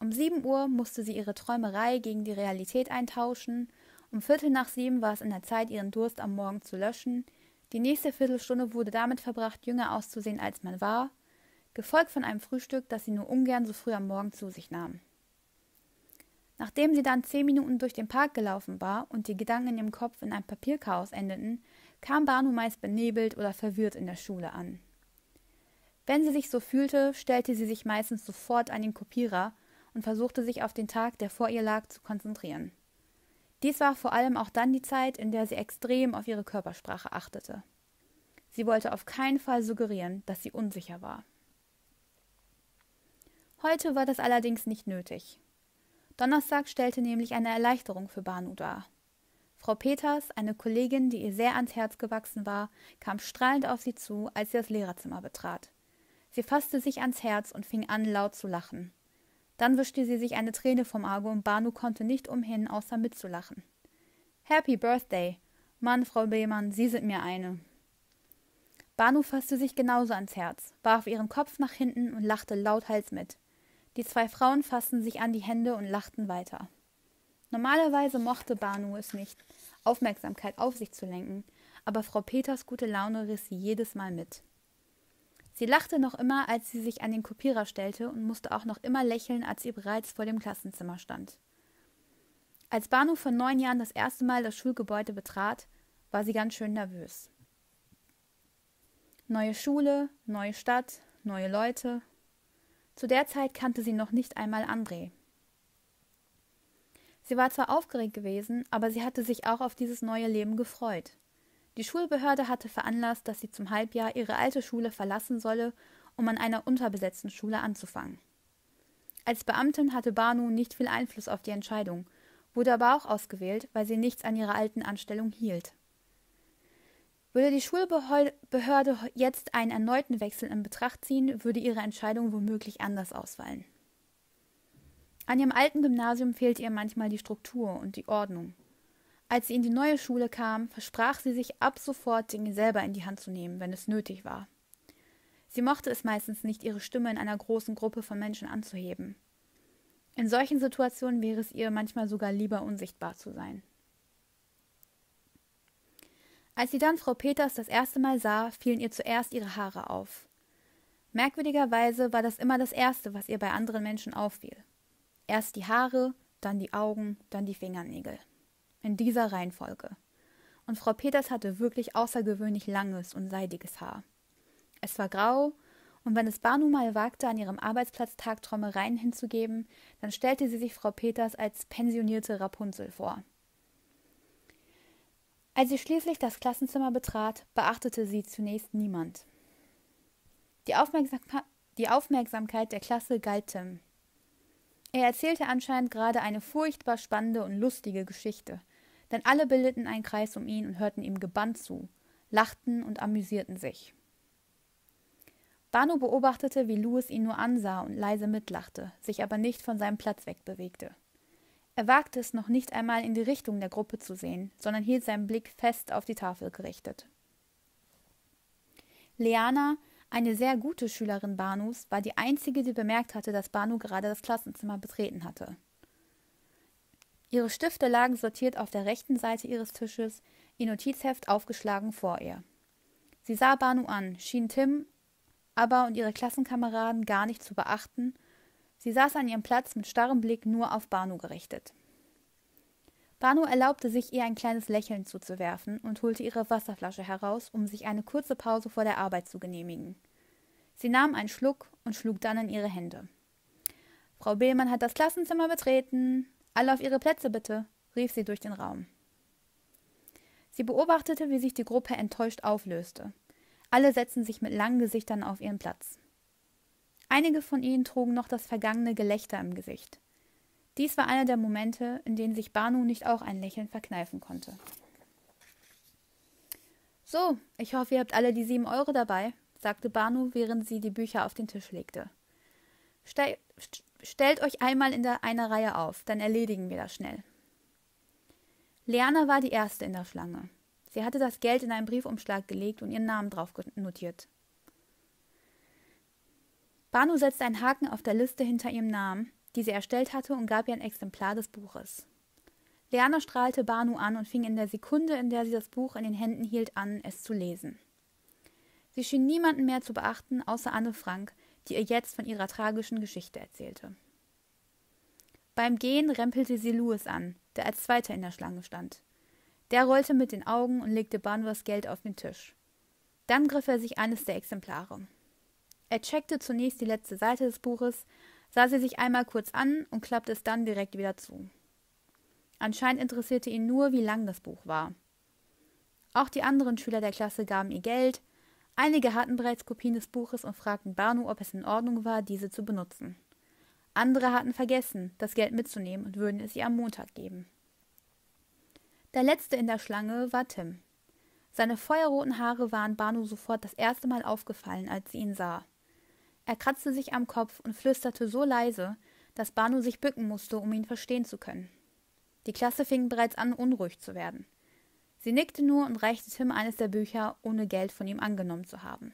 Um sieben Uhr musste sie ihre Träumerei gegen die Realität eintauschen, um Viertel nach sieben war es in der Zeit, ihren Durst am Morgen zu löschen, die nächste Viertelstunde wurde damit verbracht, jünger auszusehen, als man war, gefolgt von einem Frühstück, das sie nur ungern so früh am Morgen zu sich nahm. Nachdem sie dann zehn Minuten durch den Park gelaufen war und die Gedanken in ihrem Kopf in einem Papierchaos endeten, kam Banu meist benebelt oder verwirrt in der Schule an. Wenn sie sich so fühlte, stellte sie sich meistens sofort an den Kopierer und versuchte sich auf den Tag, der vor ihr lag, zu konzentrieren. Dies war vor allem auch dann die Zeit, in der sie extrem auf ihre Körpersprache achtete. Sie wollte auf keinen Fall suggerieren, dass sie unsicher war. Heute war das allerdings nicht nötig. Donnerstag stellte nämlich eine Erleichterung für Banu dar. Frau Peters, eine Kollegin, die ihr sehr ans Herz gewachsen war, kam strahlend auf sie zu, als sie das Lehrerzimmer betrat. Sie fasste sich ans Herz und fing an, laut zu lachen. Dann wischte sie sich eine Träne vom Auge und Banu konnte nicht umhin, außer mitzulachen. Happy Birthday! Mann, Frau Behmann, Sie sind mir eine. Banu fasste sich genauso ans Herz, warf ihren Kopf nach hinten und lachte lauthals mit. Die zwei Frauen fassten sich an die Hände und lachten weiter. Normalerweise mochte Banu es nicht, Aufmerksamkeit auf sich zu lenken, aber Frau Peters gute Laune riss sie jedes Mal mit. Sie lachte noch immer, als sie sich an den Kopierer stellte und musste auch noch immer lächeln, als sie bereits vor dem Klassenzimmer stand. Als Banu vor neun Jahren das erste Mal das Schulgebäude betrat, war sie ganz schön nervös. Neue Schule, neue Stadt, neue Leute, zu der Zeit kannte sie noch nicht einmal André. Sie war zwar aufgeregt gewesen, aber sie hatte sich auch auf dieses neue Leben gefreut. Die Schulbehörde hatte veranlasst, dass sie zum Halbjahr ihre alte Schule verlassen solle, um an einer unterbesetzten Schule anzufangen. Als Beamtin hatte Banu nicht viel Einfluss auf die Entscheidung, wurde aber auch ausgewählt, weil sie nichts an ihrer alten Anstellung hielt. Würde die Schulbehörde jetzt einen erneuten Wechsel in Betracht ziehen, würde ihre Entscheidung womöglich anders ausfallen. An ihrem alten Gymnasium fehlte ihr manchmal die Struktur und die Ordnung. Als sie in die neue Schule kam, versprach sie sich ab sofort Dinge selber in die Hand zu nehmen, wenn es nötig war. Sie mochte es meistens nicht, ihre Stimme in einer großen Gruppe von Menschen anzuheben. In solchen Situationen wäre es ihr manchmal sogar lieber, unsichtbar zu sein. Als sie dann Frau Peters das erste Mal sah, fielen ihr zuerst ihre Haare auf. Merkwürdigerweise war das immer das Erste, was ihr bei anderen Menschen auffiel. Erst die Haare, dann die Augen, dann die Fingernägel. In dieser Reihenfolge. Und Frau Peters hatte wirklich außergewöhnlich langes und seidiges Haar. Es war grau, und wenn es Banu mal wagte, an ihrem Arbeitsplatz Tagträumereien hinzugeben, dann stellte sie sich Frau Peters als pensionierte Rapunzel vor. Als sie schließlich das Klassenzimmer betrat, beachtete sie zunächst niemand. Die, Aufmerksam die Aufmerksamkeit der Klasse galt Tim. Er erzählte anscheinend gerade eine furchtbar spannende und lustige Geschichte, denn alle bildeten einen Kreis um ihn und hörten ihm gebannt zu, lachten und amüsierten sich. Banu beobachtete, wie Louis ihn nur ansah und leise mitlachte, sich aber nicht von seinem Platz wegbewegte. Er wagte es noch nicht einmal in die Richtung der Gruppe zu sehen, sondern hielt seinen Blick fest auf die Tafel gerichtet. Leana eine sehr gute Schülerin Banus war die einzige, die bemerkt hatte, dass Banu gerade das Klassenzimmer betreten hatte. Ihre Stifte lagen sortiert auf der rechten Seite ihres Tisches, ihr Notizheft aufgeschlagen vor ihr. Sie sah Banu an, schien Tim aber und ihre Klassenkameraden gar nicht zu beachten. Sie saß an ihrem Platz mit starrem Blick nur auf Banu gerichtet. Banu erlaubte sich, ihr ein kleines Lächeln zuzuwerfen und holte ihre Wasserflasche heraus, um sich eine kurze Pause vor der Arbeit zu genehmigen. Sie nahm einen Schluck und schlug dann in ihre Hände. Frau Behlmann hat das Klassenzimmer betreten. Alle auf ihre Plätze bitte, rief sie durch den Raum. Sie beobachtete, wie sich die Gruppe enttäuscht auflöste. Alle setzten sich mit langen Gesichtern auf ihren Platz. Einige von ihnen trugen noch das vergangene Gelächter im Gesicht. Dies war einer der Momente, in denen sich Banu nicht auch ein Lächeln verkneifen konnte. So, ich hoffe, ihr habt alle die sieben Euro dabei, sagte Banu, während sie die Bücher auf den Tisch legte. Stell, st stellt euch einmal in der einer Reihe auf, dann erledigen wir das schnell. Leana war die erste in der Schlange. Sie hatte das Geld in einen Briefumschlag gelegt und ihren Namen drauf notiert. Banu setzte einen Haken auf der Liste hinter ihrem Namen, die sie erstellt hatte, und gab ihr ein Exemplar des Buches. Leana strahlte Banu an und fing in der Sekunde, in der sie das Buch in den Händen hielt, an, es zu lesen. Sie schien niemanden mehr zu beachten, außer Anne Frank, die ihr jetzt von ihrer tragischen Geschichte erzählte. Beim Gehen rempelte sie Louis an, der als Zweiter in der Schlange stand. Der rollte mit den Augen und legte Banu das Geld auf den Tisch. Dann griff er sich eines der Exemplare. Er checkte zunächst die letzte Seite des Buches, sah sie sich einmal kurz an und klappte es dann direkt wieder zu. Anscheinend interessierte ihn nur, wie lang das Buch war. Auch die anderen Schüler der Klasse gaben ihr Geld, einige hatten bereits Kopien des Buches und fragten Banu, ob es in Ordnung war, diese zu benutzen. Andere hatten vergessen, das Geld mitzunehmen und würden es ihr am Montag geben. Der letzte in der Schlange war Tim. Seine feuerroten Haare waren Banu sofort das erste Mal aufgefallen, als sie ihn sah. Er kratzte sich am Kopf und flüsterte so leise, dass Banu sich bücken musste, um ihn verstehen zu können. Die Klasse fing bereits an, unruhig zu werden. Sie nickte nur und reichte Tim eines der Bücher, ohne Geld von ihm angenommen zu haben.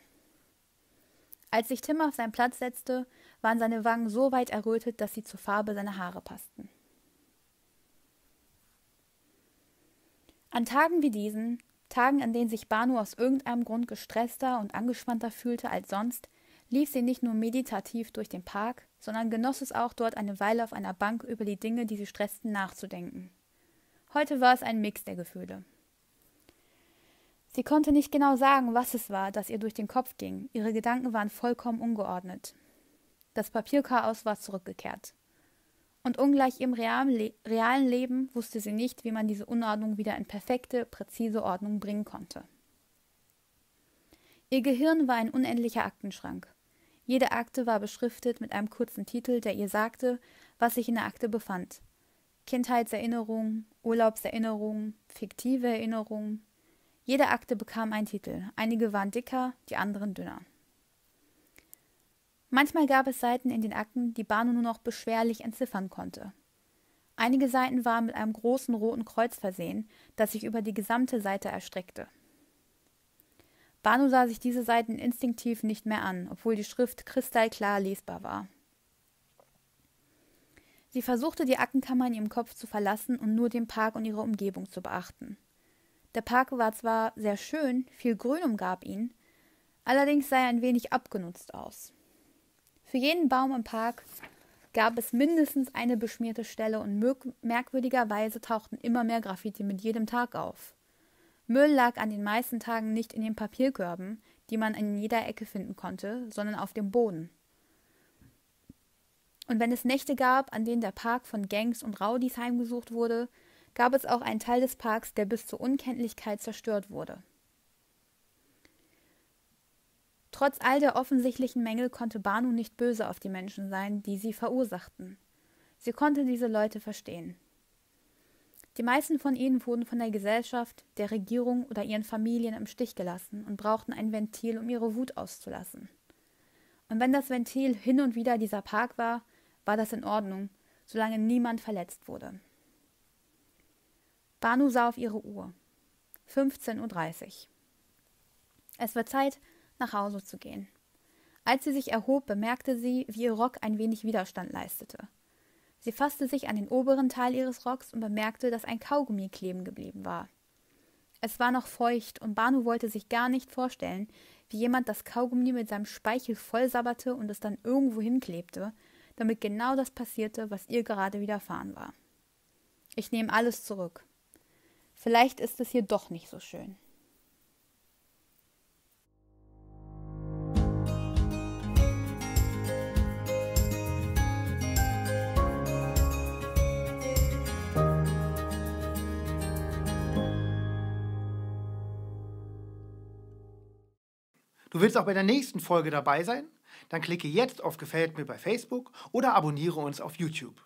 Als sich Tim auf seinen Platz setzte, waren seine Wangen so weit errötet, dass sie zur Farbe seiner Haare passten. An Tagen wie diesen, Tagen, an denen sich Banu aus irgendeinem Grund gestresster und angespannter fühlte als sonst, lief sie nicht nur meditativ durch den Park, sondern genoss es auch, dort eine Weile auf einer Bank über die Dinge, die sie stressten, nachzudenken. Heute war es ein Mix der Gefühle. Sie konnte nicht genau sagen, was es war, das ihr durch den Kopf ging. Ihre Gedanken waren vollkommen ungeordnet. Das Papierchaos war zurückgekehrt. Und ungleich ihrem realen Leben wusste sie nicht, wie man diese Unordnung wieder in perfekte, präzise Ordnung bringen konnte. Ihr Gehirn war ein unendlicher Aktenschrank. Jede Akte war beschriftet mit einem kurzen Titel, der ihr sagte, was sich in der Akte befand. Kindheitserinnerung, Urlaubserinnerung, fiktive Erinnerung. Jede Akte bekam einen Titel. Einige waren dicker, die anderen dünner. Manchmal gab es Seiten in den Akten, die Banu nur noch beschwerlich entziffern konnte. Einige Seiten waren mit einem großen roten Kreuz versehen, das sich über die gesamte Seite erstreckte. Banu sah sich diese Seiten instinktiv nicht mehr an, obwohl die Schrift kristallklar lesbar war. Sie versuchte, die Aktenkammer in ihrem Kopf zu verlassen und nur den Park und ihre Umgebung zu beachten. Der Park war zwar sehr schön, viel Grün umgab ihn, allerdings sah er ein wenig abgenutzt aus. Für jeden Baum im Park gab es mindestens eine beschmierte Stelle und merkwürdigerweise tauchten immer mehr Graffiti mit jedem Tag auf. Müll lag an den meisten Tagen nicht in den Papierkörben, die man in jeder Ecke finden konnte, sondern auf dem Boden. Und wenn es Nächte gab, an denen der Park von Gangs und Rowdies heimgesucht wurde, gab es auch einen Teil des Parks, der bis zur Unkenntlichkeit zerstört wurde. Trotz all der offensichtlichen Mängel konnte Banu nicht böse auf die Menschen sein, die sie verursachten. Sie konnte diese Leute verstehen. Die meisten von ihnen wurden von der Gesellschaft, der Regierung oder ihren Familien im Stich gelassen und brauchten ein Ventil, um ihre Wut auszulassen. Und wenn das Ventil hin und wieder dieser Park war, war das in Ordnung, solange niemand verletzt wurde. Banu sah auf ihre Uhr. 15.30 Uhr. Es war Zeit, nach Hause zu gehen. Als sie sich erhob, bemerkte sie, wie ihr Rock ein wenig Widerstand leistete. Sie fasste sich an den oberen Teil ihres Rocks und bemerkte, dass ein Kaugummi kleben geblieben war. Es war noch feucht und Banu wollte sich gar nicht vorstellen, wie jemand das Kaugummi mit seinem Speichel vollsabberte und es dann irgendwo hinklebte, damit genau das passierte, was ihr gerade widerfahren war. Ich nehme alles zurück. Vielleicht ist es hier doch nicht so schön. Du willst auch bei der nächsten Folge dabei sein? Dann klicke jetzt auf Gefällt mir bei Facebook oder abonniere uns auf YouTube.